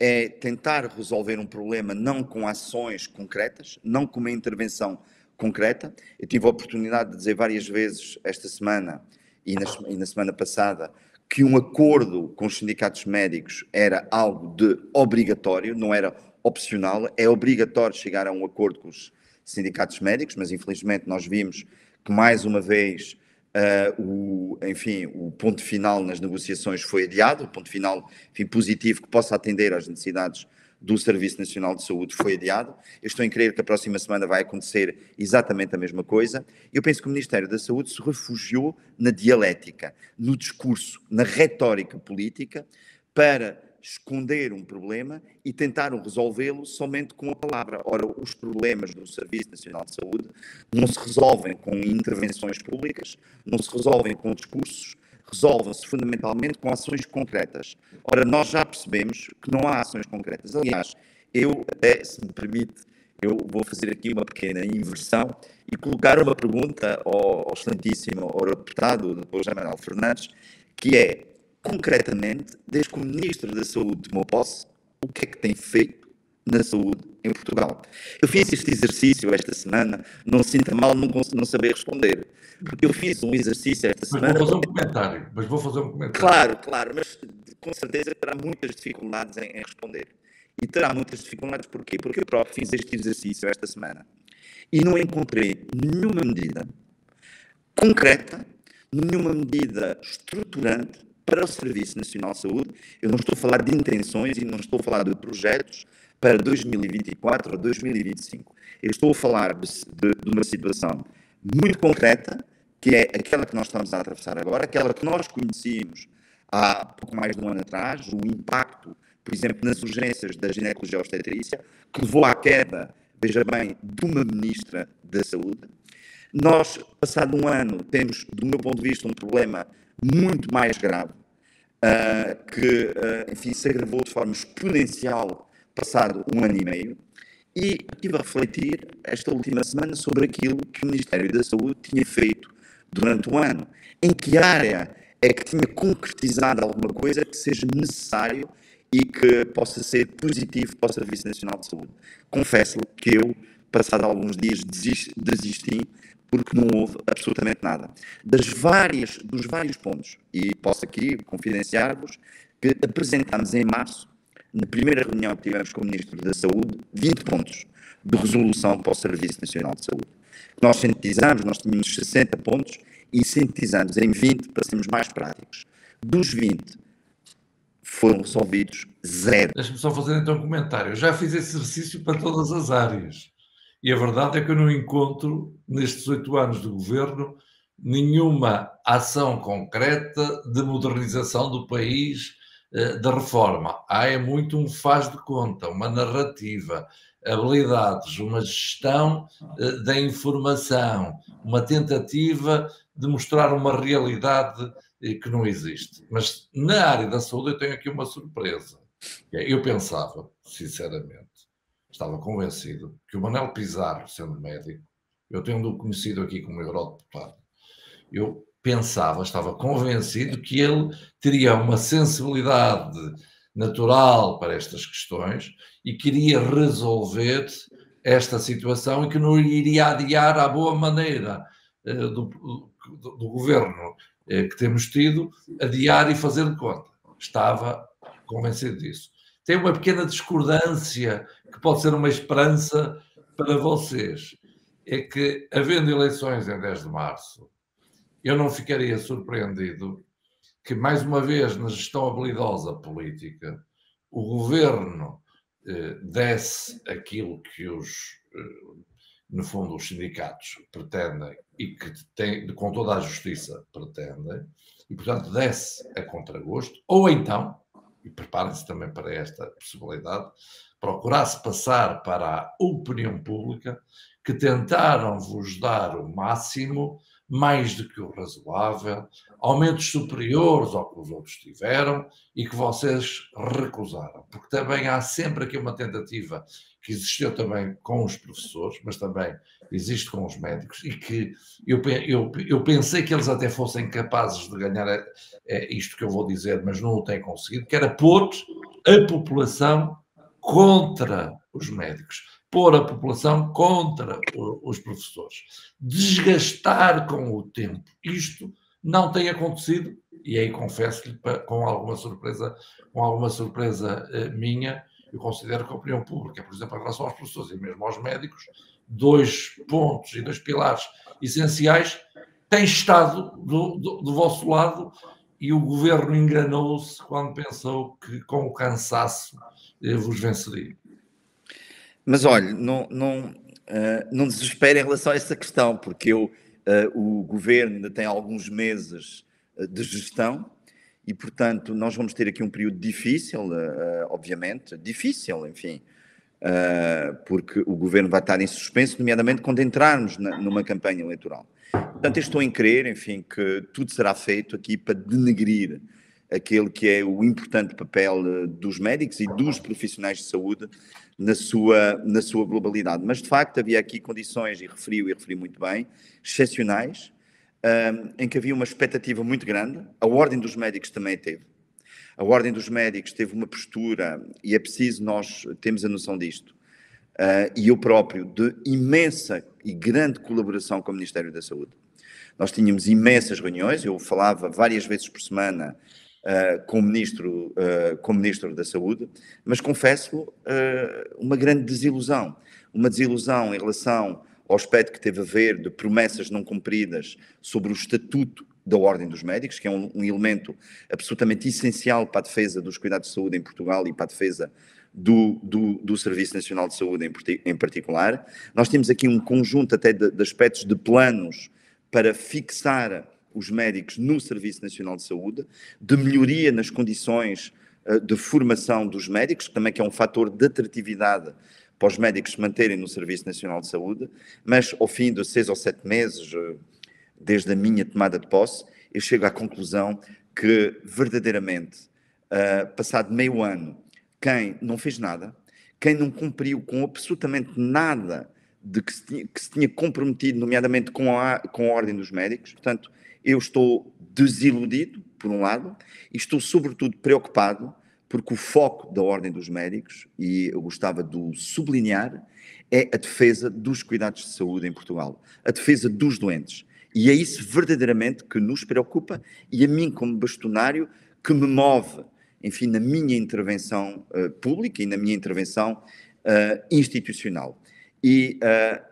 C: é tentar resolver um problema não com ações concretas, não com uma intervenção concreta. Eu tive a oportunidade de dizer várias vezes esta semana e na, e na semana passada que um acordo com os sindicatos médicos era algo de obrigatório, não era opcional, é obrigatório chegar a um acordo com os sindicatos médicos, mas infelizmente nós vimos que mais uma vez Uh, o, enfim, o ponto final nas negociações foi adiado, o ponto final enfim, positivo que possa atender às necessidades do Serviço Nacional de Saúde foi adiado. Eu estou em crer que a próxima semana vai acontecer exatamente a mesma coisa. Eu penso que o Ministério da Saúde se refugiou na dialética, no discurso, na retórica política para esconder um problema e tentaram resolvê-lo somente com a palavra. Ora, os problemas do Serviço Nacional de Saúde não se resolvem com intervenções públicas, não se resolvem com discursos, resolvem-se fundamentalmente com ações concretas. Ora, nós já percebemos que não há ações concretas. Aliás, eu até, se me permite, eu vou fazer aqui uma pequena inversão e colocar uma pergunta ao, ao excelentíssimo ao deputado. José Manuel Fernandes, que é, concretamente, desde que o Ministro da Saúde tomou posse, o que é que tem feito na saúde em Portugal? Eu fiz este exercício esta semana, não se sinta mal não, não saber responder, porque eu fiz um exercício esta semana...
D: Mas vou fazer um comentário, mas vou fazer um comentário.
C: Claro, claro, mas com certeza terá muitas dificuldades em, em responder. E terá muitas dificuldades porquê? Porque eu próprio fiz este exercício esta semana e não encontrei nenhuma medida concreta, nenhuma medida estruturante para o Serviço Nacional de Saúde. Eu não estou a falar de intenções e não estou a falar de projetos para 2024 ou 2025. Eu estou a falar de, de, de uma situação muito concreta, que é aquela que nós estamos a atravessar agora, aquela que nós conhecíamos há pouco mais de um ano atrás, o impacto, por exemplo, nas urgências da ginecologia obstetrícia, que levou à queda, veja bem, de uma ministra da Saúde. Nós, passado um ano, temos, do meu ponto de vista, um problema muito mais grave, uh, que, uh, enfim, se agravou de forma exponencial passado um ano e meio, e estive a refletir esta última semana sobre aquilo que o Ministério da Saúde tinha feito durante o ano. Em que área é que tinha concretizado alguma coisa que seja necessário e que possa ser positivo para o Serviço Nacional de Saúde. Confesso que eu, passado alguns dias, desisti, desisti porque não houve absolutamente nada. Das várias, dos vários pontos, e posso aqui confidenciar-vos que apresentámos em março, na primeira reunião que tivemos com o Ministro da Saúde, 20 pontos de resolução para o Serviço Nacional de Saúde. Nós sintetizamos, nós tínhamos 60 pontos e sintetizamos em 20 para sermos mais práticos. Dos 20, foram resolvidos zero.
D: Deixa-me só fazer então um comentário. Eu já fiz esse exercício para todas as áreas. E a verdade é que eu não encontro, nestes oito anos de governo, nenhuma ação concreta de modernização do país, eh, de reforma. Há é muito um faz de conta, uma narrativa, habilidades, uma gestão eh, da informação, uma tentativa de mostrar uma realidade eh, que não existe. Mas na área da saúde eu tenho aqui uma surpresa. Eu pensava, sinceramente, estava convencido que o Manuel Pizarro, sendo médico, eu tendo-o conhecido aqui como eurodeputado, eu pensava, estava convencido que ele teria uma sensibilidade natural para estas questões e queria resolver esta situação e que não iria adiar à boa maneira eh, do, do, do, governo eh, que temos tido, adiar e fazer de conta. Estava convencido disso. Tem uma pequena discordância que pode ser uma esperança para vocês. É que, havendo eleições em 10 de março, eu não ficaria surpreendido que, mais uma vez, na gestão habilidosa política, o governo eh, desse aquilo que os, eh, no fundo, os sindicatos pretendem e que tem, com toda a justiça pretendem, e, portanto, desse a contragosto, ou então, e preparem-se também para esta possibilidade, procurasse passar para a opinião pública que tentaram vos dar o máximo mais do que o razoável, aumentos superiores ao que os outros tiveram e que vocês recusaram. Porque também há sempre aqui uma tentativa que existiu também com os professores, mas também existe com os médicos, e que eu, eu, eu pensei que eles até fossem capazes de ganhar é, é isto que eu vou dizer, mas não o têm conseguido, que era pôr a população contra os médicos pôr a população contra os professores, desgastar com o tempo. Isto não tem acontecido e aí confesso-lhe com alguma surpresa, com alguma surpresa eh, minha, eu considero que a opinião pública, por exemplo, em relação aos professores e mesmo aos médicos, dois pontos e dois pilares essenciais têm estado do, do, do vosso lado e o governo enganou-se quando pensou que com o cansaço eh, vos venceria.
C: Mas olha, não, não, uh, não desespere em relação a essa questão, porque eu, uh, o governo ainda tem alguns meses uh, de gestão e, portanto, nós vamos ter aqui um período difícil, obviamente, difícil, enfim, porque o governo vai estar em suspenso, nomeadamente quando entrarmos na, numa campanha eleitoral. Portanto, eu estou em crer, enfim, que tudo será feito aqui para denegrir aquele que é o importante papel dos médicos e dos profissionais de saúde na sua, na sua globalidade. Mas, de facto, havia aqui condições, e referiu e referi muito bem, excepcionais, um, em que havia uma expectativa muito grande. A Ordem dos Médicos também teve. A Ordem dos Médicos teve uma postura, e é preciso nós termos a noção disto, uh, e eu próprio, de imensa e grande colaboração com o Ministério da Saúde. Nós tínhamos imensas reuniões, eu falava várias vezes por semana uh, como, ministro, uh, como Ministro da Saúde, mas confesso uh, uma grande desilusão. Uma desilusão em relação ao aspecto que teve a ver de promessas não cumpridas sobre o estatuto da Ordem dos Médicos, que é um, um, elemento absolutamente essencial para a defesa dos cuidados de saúde em Portugal e para a defesa do, do, do Serviço Nacional de Saúde em, em, particular. Nós temos aqui um conjunto até de, de aspectos de planos para fixar os médicos no Serviço Nacional de Saúde, de melhoria nas condições uh, de formação dos médicos, que também que é um fator de atratividade para os médicos se manterem no Serviço Nacional de Saúde, mas ao fim de seis ou sete meses, uh, desde a minha tomada de posse, eu chego à conclusão que verdadeiramente, uh, passado meio ano, quem não fez nada, quem não cumpriu com absolutamente nada de que se tinha, que se tinha comprometido, nomeadamente com a, com a Ordem dos Médicos, portanto, eu estou desiludido, por um lado, e estou sobretudo preocupado porque o foco da Ordem dos Médicos, e eu gostava de sublinhar, é a defesa dos cuidados de saúde em Portugal, a defesa dos doentes. E é isso verdadeiramente que nos preocupa e a mim, como bastonário, que me move, enfim, na minha intervenção uh, pública e na minha intervenção uh, institucional. E uh,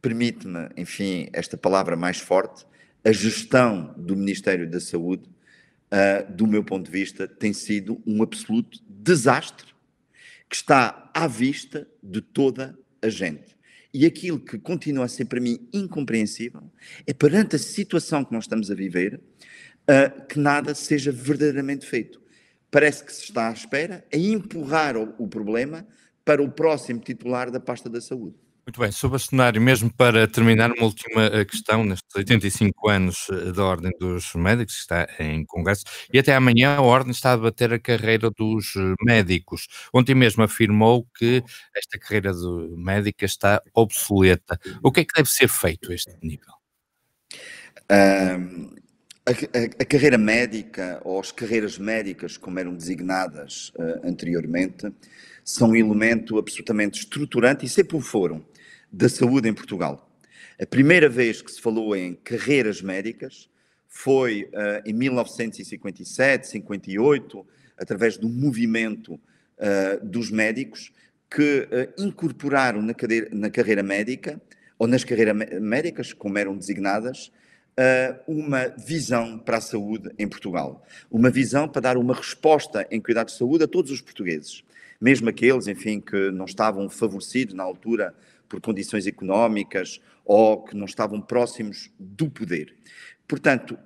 C: permite-me, enfim, esta palavra mais forte, a gestão do Ministério da Saúde, uh, do meu ponto de vista, tem sido um absoluto desastre que está à vista de toda a gente. E aquilo que continua a ser para mim incompreensível é perante a situação que nós estamos a viver, uh, que nada seja verdadeiramente feito. Parece que se está à espera a empurrar o, o problema para o próximo titular da pasta da saúde.
B: Muito bem, sobre o cenário, mesmo para terminar, uma última eh, questão, nestes 85 anos eh, da Ordem dos Médicos, que está em Congresso, e até amanhã a Ordem está a debater a carreira dos eh, médicos. Ontem mesmo afirmou que esta carreira médica está obsoleta. O que é que deve ser feito a este nível?
C: Um, A, a, a, carreira médica, ou as carreiras médicas, como eram designadas uh, anteriormente, são um elemento absolutamente estruturante e sempre o foram da saúde em Portugal. A primeira vez que se falou em carreiras médicas foi uh, em 1957, 58, através do movimento uh, dos médicos que uh, incorporaram na, cadeira, na, carreira médica, ou nas carreiras médicas, como eram designadas, uma visão para a saúde em Portugal. Uma visão para dar uma resposta em cuidados de saúde a todos os portugueses, mesmo aqueles, enfim, que não estavam favorecidos na altura por condições económicas ou que não estavam próximos do poder. Portanto,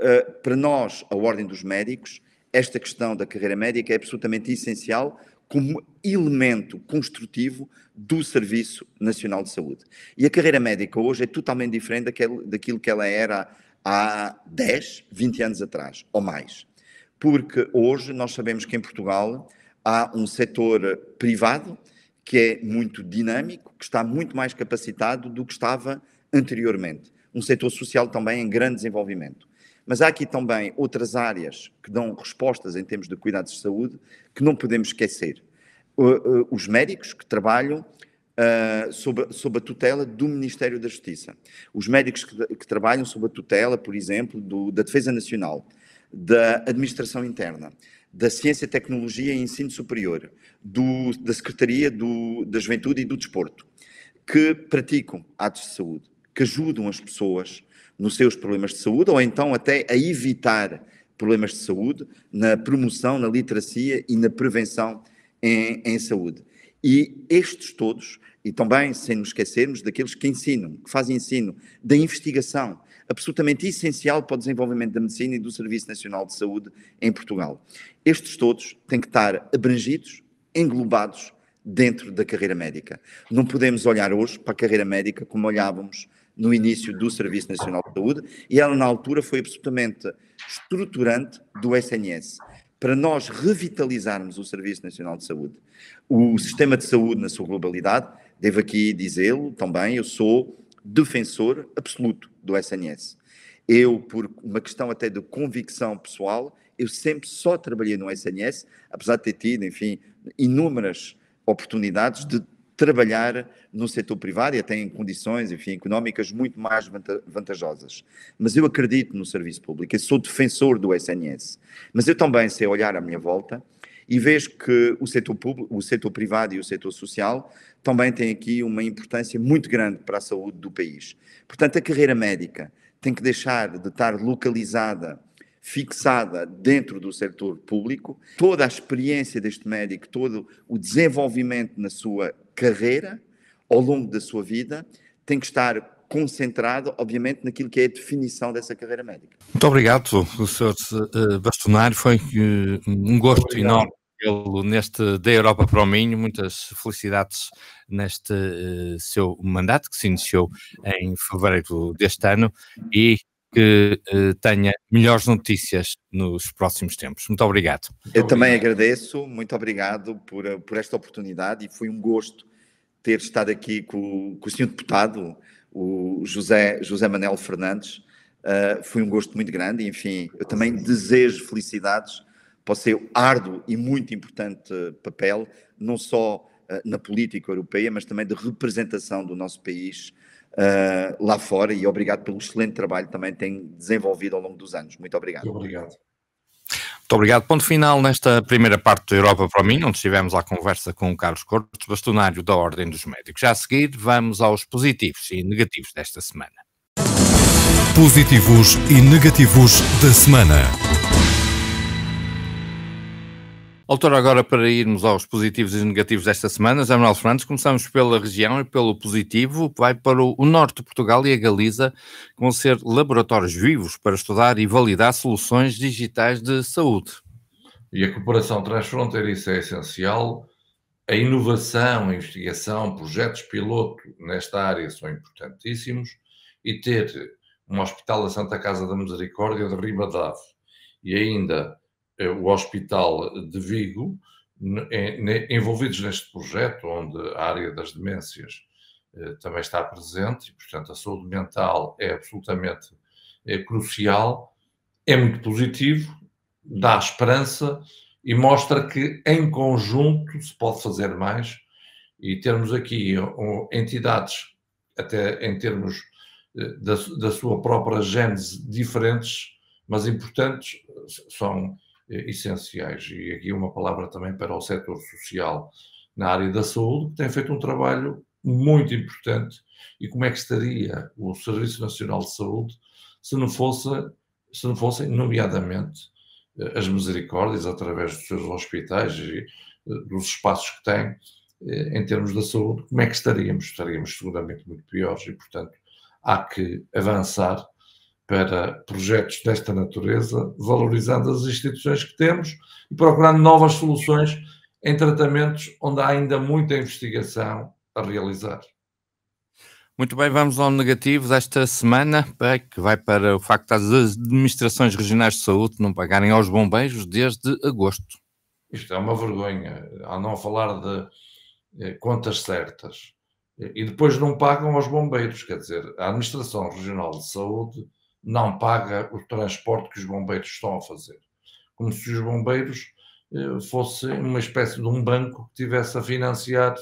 C: para nós, a Ordem dos Médicos, esta questão da carreira médica é absolutamente essencial como elemento construtivo do Serviço Nacional de Saúde. E a carreira médica hoje é totalmente diferente daquilo que ela era há 10, 20 anos atrás, ou mais. Porque hoje nós sabemos que em Portugal há um setor privado que é muito dinâmico, que está muito mais capacitado do que estava anteriormente. Um setor social também em grande desenvolvimento. Mas há aqui também outras áreas que dão respostas em termos de cuidados de saúde que não podemos esquecer. Os médicos que trabalham uh, sob, sob, a tutela do Ministério da Justiça. Os médicos que, que trabalham sob a tutela, por exemplo, do, da Defesa Nacional, da Administração Interna, da Ciência, Tecnologia e Ensino Superior, do, da Secretaria do, da Juventude e do Desporto, que praticam atos de saúde, que ajudam as pessoas nos seus problemas de saúde ou então até a evitar problemas de saúde na promoção, na literacia e na prevenção em, em saúde. E estes todos, e também sem nos esquecermos daqueles que ensinam, que fazem ensino, da investigação, absolutamente essencial para o desenvolvimento da medicina e do Serviço Nacional de Saúde em Portugal. Estes todos têm que estar abrangidos, englobados dentro da carreira médica. Não podemos olhar hoje para a carreira médica como olhávamos no início do Serviço Nacional de Saúde e ela na altura foi absolutamente estruturante do SNS para nós revitalizarmos o Serviço Nacional de Saúde. O sistema de saúde na sua globalidade, devo aqui dizê-lo também, eu sou defensor absoluto do SNS. Eu, por uma questão até de convicção pessoal, eu sempre só trabalhei no SNS, apesar de ter tido, enfim, inúmeras oportunidades de trabalhar no setor privado e até em condições, enfim, económicas muito mais vantajosas. Mas eu acredito no serviço público, eu sou defensor do SNS. Mas eu também sei olhar à minha volta e vejo que o setor público, o setor privado e o setor social também têm aqui uma importância muito grande para a saúde do país. Portanto, a carreira médica tem que deixar de estar localizada fixada dentro do setor público, toda a experiência deste médico, todo o desenvolvimento na sua carreira, ao longo da sua vida, tem que estar concentrado, obviamente, naquilo que é a definição dessa carreira médica.
B: Muito obrigado, Sr. Eh, Bastonário. Foi eh, um gosto enorme tê-lo neste da Europa para o Minho. Muitas felicidades neste uh, seu mandato, que se iniciou em fevereiro deste ano, e que uh, tenha melhores notícias nos próximos tempos. Muito obrigado.
C: Eu também agradeço, muito obrigado por, eh, por esta oportunidade e foi um gosto ter estado aqui com, com o senhor deputado, o José, José Manel Fernandes. Uh, foi um gosto muito grande enfim, eu também desejo felicidades para o seu árduo e muito importante papel, não só uh, na política europeia, mas também de representação do nosso país uh, lá fora e obrigado pelo excelente trabalho que também tem desenvolvido ao longo dos anos. Muito obrigado.
D: Muito obrigado.
B: Muito obrigado. Ponto final nesta primeira parte da Europa para mim, onde estivemos à conversa com o Carlos Cortes, bastonário da Ordem dos Médicos. Já a seguir, vamos aos positivos e negativos desta semana.
A: Positivos e negativos da semana.
B: Autor, agora para irmos aos positivos e negativos desta semana, José Manuel Fernandes, começamos pela região e pelo positivo, vai para o norte de Portugal e a Galiza, que vão ser laboratórios vivos para estudar e validar soluções digitais de saúde.
D: E a cooperação transfronteiriça é essencial, a inovação, a investigação, projetos piloto nesta área são importantíssimos, e ter um hospital da Santa Casa da Misericórdia de Ribadave e ainda o Hospital de Vigo, envolvidos neste projeto, onde a área das demências eh, também está presente, e, portanto, a saúde mental é absolutamente é crucial. é muito positivo, dá esperança e mostra que em conjunto se pode fazer mais e termos aqui entidades, até em termos eh, da, da sua própria gênese diferentes, mas importantes, são eh, essenciais. E aqui uma palavra também para o setor social na área da saúde, que tem feito um trabalho muito importante. E como é que estaria o Serviço Nacional de Saúde se não fosse, se não fossem, nomeadamente, eh, as misericórdias através dos seus hospitais e dos espaços que têm em termos da saúde, como é que estaríamos? Estaríamos seguramente muito piores e, portanto, há que avançar para projetos desta natureza, valorizando as instituições que temos e procurando novas soluções em tratamentos onde há ainda muita investigação a realizar.
B: Muito bem, vamos ao negativo desta semana, que vai para o facto das administrações regionais de saúde não pagarem aos bombeiros desde agosto.
D: Isto é uma vergonha, ao não falar de eh, contas certas. E depois não pagam aos bombeiros, quer dizer, a Administração Regional de Saúde não paga o transporte que os bombeiros estão a fazer. Como se os bombeiros eh, fossem uma espécie de um banco que tivesse a financiar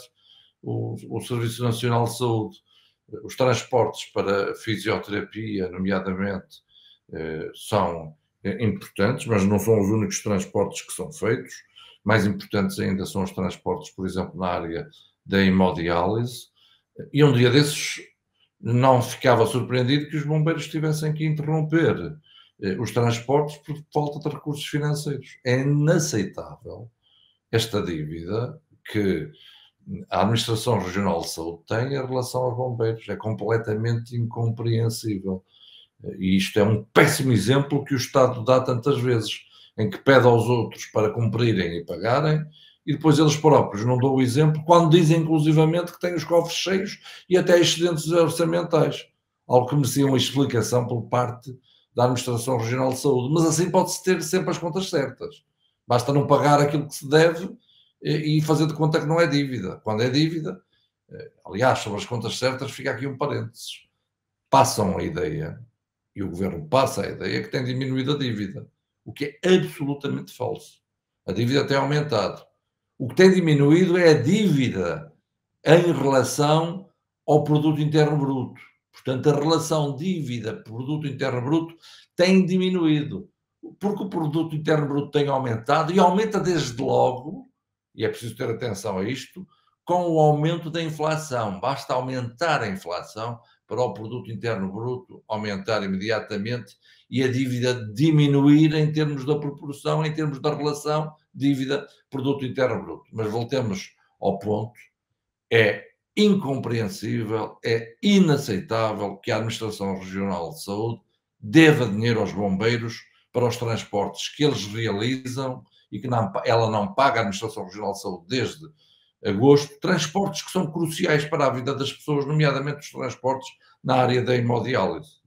D: o, o Serviço Nacional de Saúde. Os transportes para fisioterapia, nomeadamente, eh, são importantes, mas não são os únicos transportes que são feitos. Mais importantes ainda são os transportes, por exemplo, na área da hemodiálise. E um dia desses não ficava surpreendido que os bombeiros tivessem que interromper eh, os transportes por falta de recursos financeiros. É inaceitável esta dívida que a Administração Regional de Saúde tem em relação aos bombeiros. É completamente incompreensível. E isto é um péssimo exemplo que o Estado dá tantas vezes, em que pede aos outros para cumprirem e pagarem, e depois eles próprios não dão o exemplo, quando dizem inclusivamente que têm os cofres cheios e até excedentes orçamentais, algo que merecia uma explicação por parte da Administração Regional de Saúde. Mas assim pode-se ter sempre as contas certas. Basta não pagar aquilo que se deve e fazer de conta que não é dívida. Quando é dívida, eh, aliás, sobre as contas certas, fica aqui um parênteses. Passam a ideia, e o governo passa a ideia, que tem diminuído a dívida, o que é absolutamente falso. A dívida tem aumentado. O que tem diminuído é a dívida em relação ao produto interno bruto. Portanto, a relação dívida-produto interno bruto tem diminuído, porque o produto interno bruto tem aumentado e aumenta desde logo, e é preciso ter atenção a isto, com o aumento da inflação. Basta aumentar a inflação para o produto interno bruto aumentar imediatamente e a dívida diminuir em termos da proporção, em termos da relação dívida produto interno bruto. Mas voltemos ao ponto, é incompreensível, é inaceitável que a Administração Regional de Saúde deva dinheiro aos bombeiros para os transportes que eles realizam e que não, ela não paga a Administração Regional de Saúde desde agosto, transportes que são cruciais para a vida das pessoas, nomeadamente os transportes na área da hemodiálise.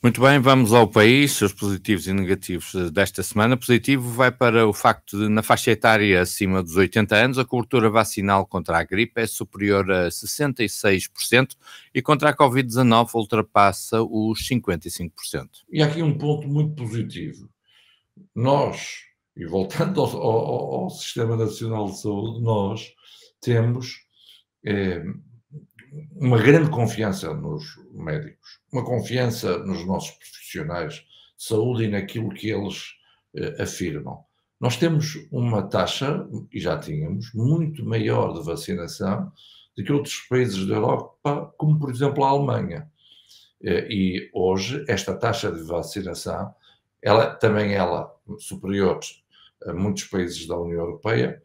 B: Muito bem, vamos ao país, os positivos e negativos desta semana. Positivo vai para o facto de, na faixa etária acima dos 80 anos, a cobertura vacinal contra a gripe é superior a 66% e contra a Covid-19 ultrapassa os 55%.
D: E aqui um ponto muito positivo. Nós, e voltando ao, ao, ao Sistema Nacional de Saúde, nós temos eh, uma grande confiança nos médicos, uma confiança nos nossos profissionais de saúde e naquilo que eles eh, afirmam. Nós temos uma taxa, e já tínhamos, muito maior de vacinação do que outros países da Europa, como por exemplo a Alemanha. Eh, e hoje esta taxa de vacinação, ela também ela superior a muitos países da União Europeia,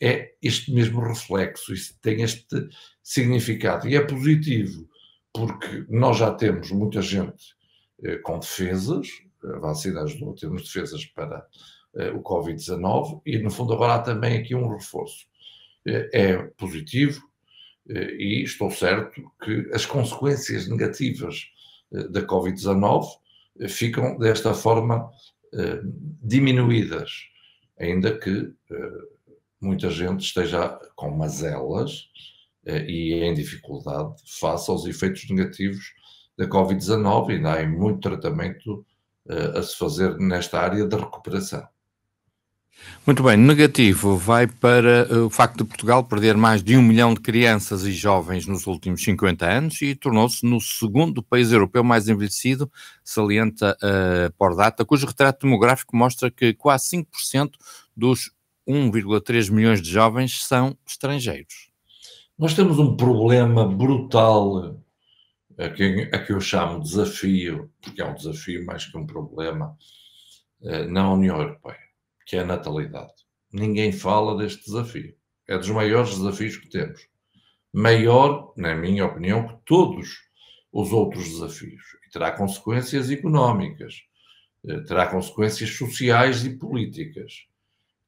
D: é este mesmo reflexo, isso tem este significado. E é positivo, porque nós já temos muita gente eh, com defesas, a vacina ajudou a termos defesas para eh, o Covid-19, e no fundo agora há também aqui um reforço. Eh, é positivo, eh, e estou certo que as consequências negativas eh, da Covid-19 eh, ficam desta forma diminuídas, ainda que muita gente esteja com mazelas eh, e em dificuldade face aos efeitos negativos da Covid-19 e há muito tratamento a se fazer nesta área da recuperação.
B: Muito bem, negativo vai para o facto de Portugal perder mais de um milhão de crianças e jovens nos últimos 50 anos e tornou-se no segundo país europeu mais envelhecido, salienta a uh, data, cujo retrato demográfico mostra que quase 5% dos 1,3 milhões de jovens são estrangeiros.
D: Nós temos um problema brutal, a que, a que eu chamo desafio, porque é um desafio mais que um problema, eh, na União Europeia, que é a natalidade. Ninguém fala deste desafio. É dos maiores desafios que temos. Maior, na minha opinião, que todos os outros desafios. E terá consequências económicas, eh, terá consequências sociais e políticas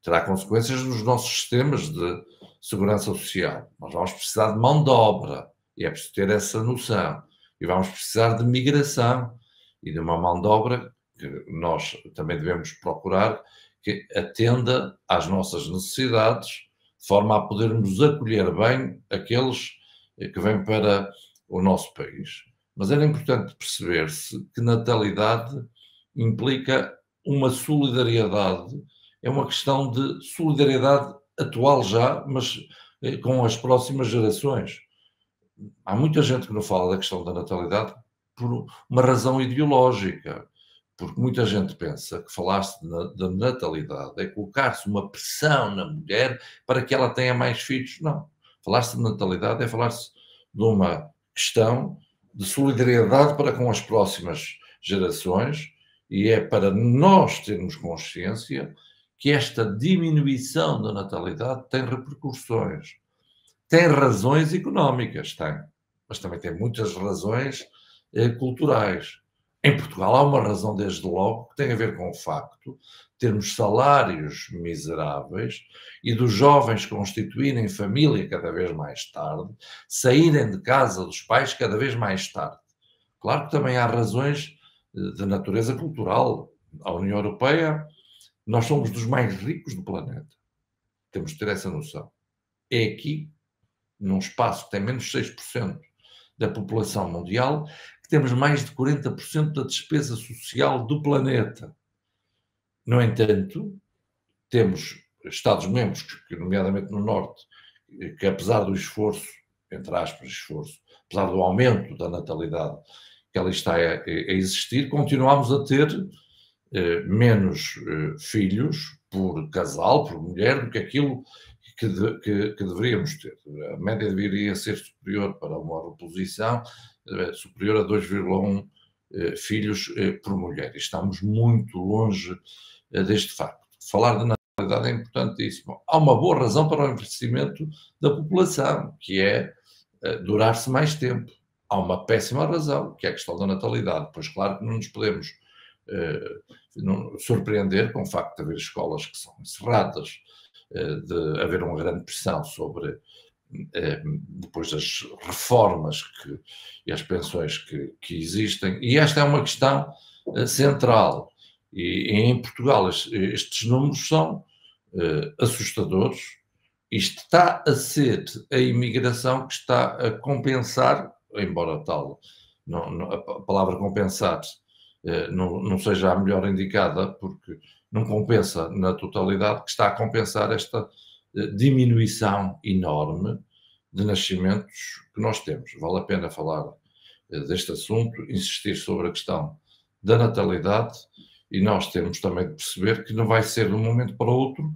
D: terá consequências nos nossos sistemas de segurança social. Nós vamos precisar de mão de obra e é preciso ter essa noção. E vamos precisar de migração e de uma mão de obra que nós também devemos procurar que atenda às nossas necessidades, de forma a podermos acolher bem aqueles que vêm para o nosso país. Mas era importante perceber-se que natalidade implica uma solidariedade é uma questão de solidariedade atual já, mas eh, com as próximas gerações. Há muita gente que não fala da questão da natalidade por uma razão ideológica, porque muita gente pensa que falar-se da natalidade é colocar-se uma pressão na mulher para que ela tenha mais filhos. Não. Falar-se de natalidade é falar-se de uma questão de solidariedade para com as próximas gerações e é para nós termos consciência que esta diminuição da natalidade tem repercussões. Tem razões económicas, tem, mas também tem muitas razões eh, culturais. Em Portugal há uma razão, desde logo, que tem a ver com o facto de termos salários miseráveis e dos jovens constituírem família cada vez mais tarde, saírem de casa dos pais cada vez mais tarde. Claro que também há razões eh, de natureza cultural. A União Europeia nós somos dos mais ricos do planeta. Temos de ter essa noção. É aqui, num espaço que tem menos 6% da população mundial, que temos mais de 40% da despesa social do planeta. No entanto, temos Estados-membros, que, nomeadamente no Norte, que apesar do esforço, entre aspas, esforço, apesar do aumento da natalidade que ali está a, a existir, continuamos a ter menos eh, filhos por casal, por mulher, do que aquilo que, de, que, que, deveríamos ter. A média deveria ser superior para uma reposição, eh, superior a 2,1 filhos por mulher. E estamos muito longe deste facto. Falar de natalidade é importantíssimo. Há uma boa razão para o envelhecimento da população, que é durar-se mais tempo. Há uma péssima razão, que é a questão da natalidade. Pois, claro que não nos podemos eh, surpreender com o facto de haver escolas que são encerradas, eh, de haver uma grande pressão sobre, eh, depois das reformas que, e as pensões que, que existem. E esta é uma questão central. E, em Portugal estes números são assustadores. Isto está a ser a imigração que está a compensar, embora tal, não, não, a palavra compensar não, não seja a melhor indicada, porque não compensa na totalidade, que está a compensar esta eh, diminuição enorme de nascimentos que nós temos. Vale a pena falar eh, deste assunto, insistir sobre a questão da natalidade e nós temos também de perceber que não vai ser de um momento para outro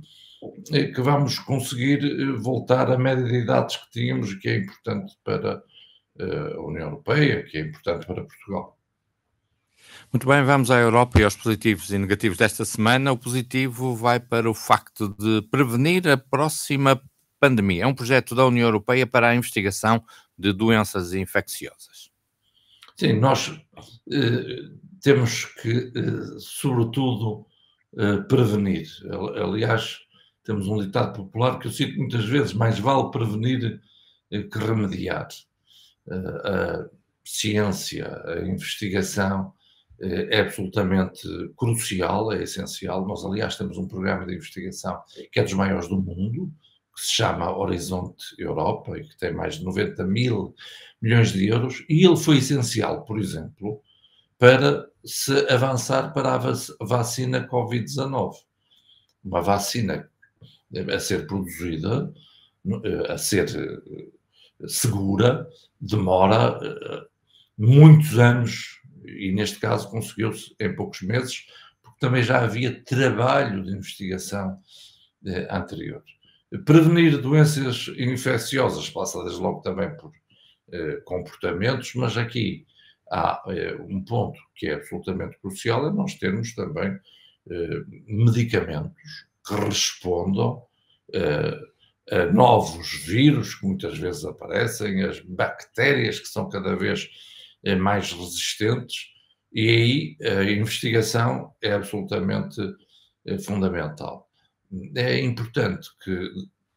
D: que vamos conseguir voltar à média de idades que tínhamos, que é importante para a União Europeia, que é importante para Portugal.
B: Muito bem, vamos à Europa e aos positivos e negativos desta semana. O positivo vai para o facto de prevenir a próxima pandemia. É um projeto da União Europeia para a investigação de doenças infecciosas.
D: Sim, nós eh, temos que, eh, sobretudo, eh, prevenir. Aliás, temos um ditado popular que eu cito muitas vezes: mais vale prevenir eh, que remediar. Eh, a ciência, a investigação é absolutamente crucial, é essencial. Nós, aliás, temos um programa de investigação que é dos maiores do mundo, que se chama Horizonte Europa e que tem mais de 90 mil milhões de euros, e ele foi essencial, por exemplo, para se avançar para a vacina Covid-19. Uma vacina a ser produzida, a ser segura, demora muitos anos e neste caso conseguiu-se em poucos meses, porque também já havia trabalho de investigação eh, anterior. Prevenir doenças infecciosas passa desde logo também por eh, comportamentos, mas aqui há eh, um ponto que é absolutamente crucial, é nós termos também eh, medicamentos que respondam eh, a novos vírus que muitas vezes aparecem, as bactérias que são cada vez mais resistentes, e aí a investigação é absolutamente é fundamental. É importante que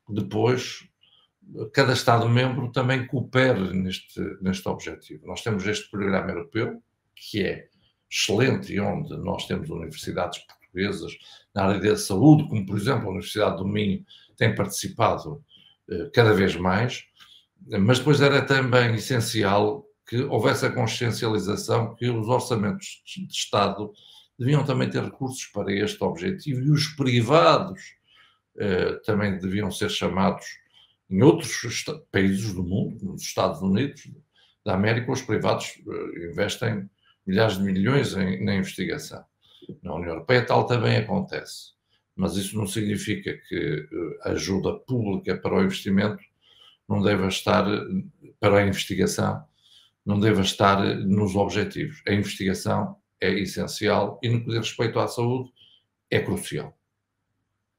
D: depois cada Estado-membro também coopere neste, neste objetivo. Nós temos este programa europeu, que é excelente e onde nós temos universidades portuguesas na área da saúde, como por exemplo a Universidade do Minho tem participado eh, cada vez mais, mas depois era também essencial que houvesse a consciencialização que os orçamentos de Estado deviam também ter recursos para este objetivo e os privados eh, também deviam ser chamados em outros países do mundo, nos Estados Unidos da América, os privados eh, investem milhares de milhões em, na investigação. Na União Europeia tal também acontece, mas isso não significa que eh, ajuda pública para o investimento não deva estar para a investigação não deva estar nos objetivos. A investigação é essencial e, no que diz respeito à saúde, é crucial.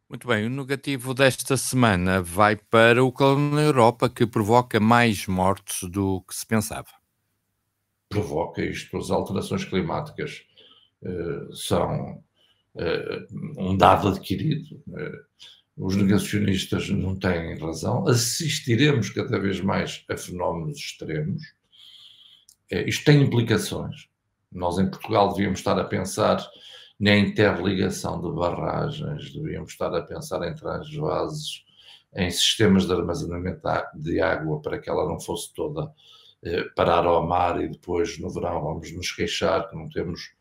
B: Muito bem, o negativo desta semana vai para o calor na Europa, que provoca mais mortes do que se pensava.
D: Provoca isto, as alterações climáticas uh, são uh, um dado adquirido. Uh, os negacionistas não têm razão. Assistiremos cada vez mais a fenómenos extremos isto tem implicações. Nós em Portugal devíamos estar a pensar na interligação de barragens, devíamos estar a pensar em transvases, em sistemas de armazenamento de água para que ela não fosse toda eh, parar ao mar e depois no verão vamos nos queixar que não temos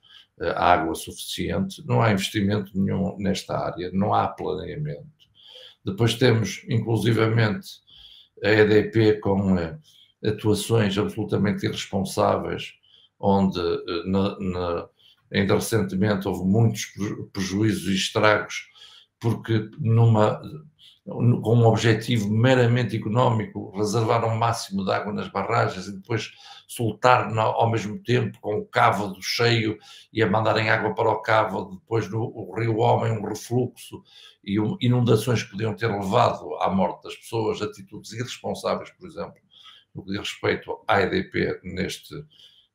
D: eh, água suficiente. Não há investimento nenhum nesta área, não há planeamento. Depois temos, inclusivamente, a EDP com eh, atuações absolutamente irresponsáveis, onde eh, na, na, ainda recentemente houve muitos prejuízos e estragos, porque numa, com um objetivo meramente económico, reservar um máximo de água nas barragens e depois soltar ao mesmo tempo com o cávado cheio e a mandarem água para o cávado, depois no o rio Homem um refluxo e um, inundações que podiam ter levado à morte das pessoas, atitudes irresponsáveis, por exemplo, no que diz respeito à EDP neste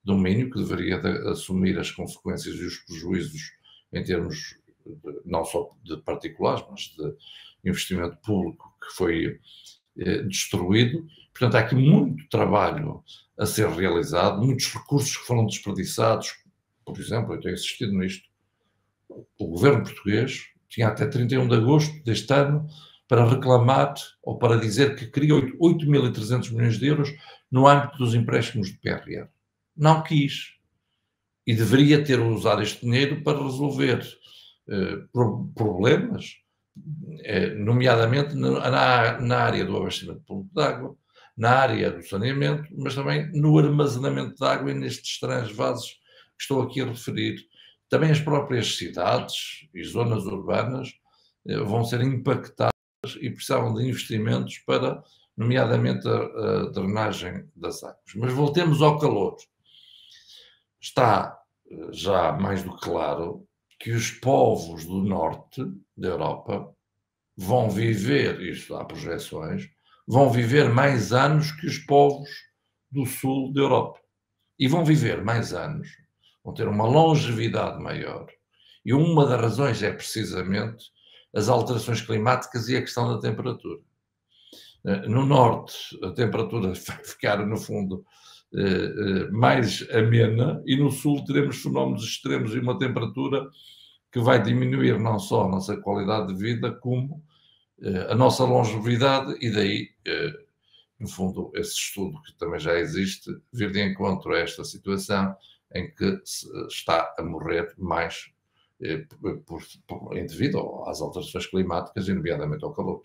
D: domínio, que deveria de assumir as consequências e os prejuízos em termos de, não só de particulares, mas de investimento público que foi eh, destruído. Portanto, há aqui muito trabalho a ser realizado, muitos recursos que foram desperdiçados. Por exemplo, eu tenho insistido nisto, o governo português tinha até 31 de agosto deste ano para reclamar ou para dizer que queria 8.300 milhões de euros no âmbito dos empréstimos de PRR. Não quis. E deveria ter usado este dinheiro para resolver eh, problemas, eh, nomeadamente na, na, área do abastecimento público de água, na área do saneamento, mas também no armazenamento de água e nestes transvasos que estou aqui a referir. Também as próprias cidades e zonas urbanas eh, vão ser impactadas e precisavam de investimentos para, nomeadamente, a, a drenagem das águas. Mas voltemos ao calor. Está eh, já mais do que claro que os povos do norte da Europa vão viver, isto há projeções, vão viver mais anos que os povos do sul da Europa. E vão viver mais anos, vão ter uma longevidade maior. E uma das razões é precisamente as alterações climáticas e a questão da temperatura. Eh, no norte, a temperatura vai ficar, no fundo, eh, eh, mais amena, e no sul teremos fenómenos extremos e uma temperatura que vai diminuir não só a nossa qualidade de vida, como a nossa longevidade, e daí, no fundo, esse estudo que também já existe, vir de encontro a esta situação em que está a morrer mais eh, por, por, devido às alterações climáticas, e nomeadamente ao calor.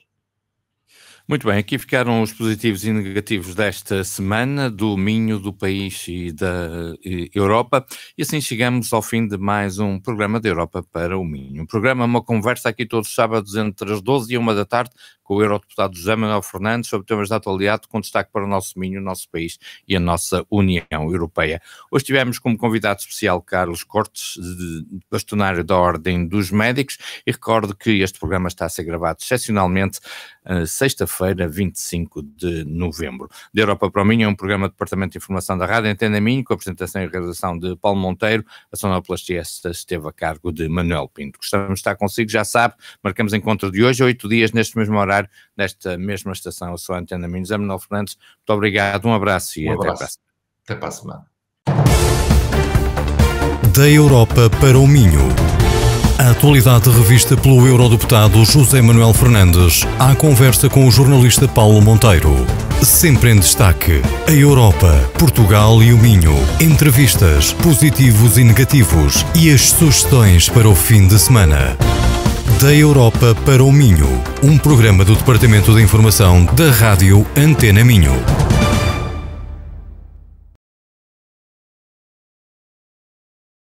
B: Muito bem, aqui ficaram os positivos e negativos desta semana do Minho, do país e da Europa. E assim chegamos ao fim de mais um programa da Europa para o Minho. Um programa, uma conversa aqui todos os sábados entre as 12 e 1 da tarde com o eurodeputado José Manuel Fernandes sobre temas da atualidade com destaque para o nosso Minho, o nosso país e a nossa União Europeia. Hoje tivemos como convidado especial Carlos Cortes, bastonário da Ordem dos Médicos, e recordo que este programa está a ser gravado excepcionalmente uh, sexta-feira, 25 de novembro. Da Europa para o Minho é um programa do Departamento de Informação da Rádio Antena Minho, com a apresentação e realização de Paulo Monteiro, a sonoplastia esteve a cargo de Manuel Pinto. Gostamos de estar consigo, já sabe, marcamos encontro de hoje, oito dias neste mesmo horário nesta mesma estação, a sua Antena Minhos. Manuel Fernandes, muito obrigado, um abraço e um até, abraço.
D: até para a semana.
A: Da Europa para o Minho. A atualidade revista pelo eurodeputado José Manuel Fernandes, à conversa com o jornalista Paulo Monteiro. Sempre em destaque, a Europa, Portugal e o Minho. Entrevistas, positivos e negativos e as sugestões para o fim de semana. Da Europa para o Minho, um programa do Departamento de Informação da Rádio Antena Minho.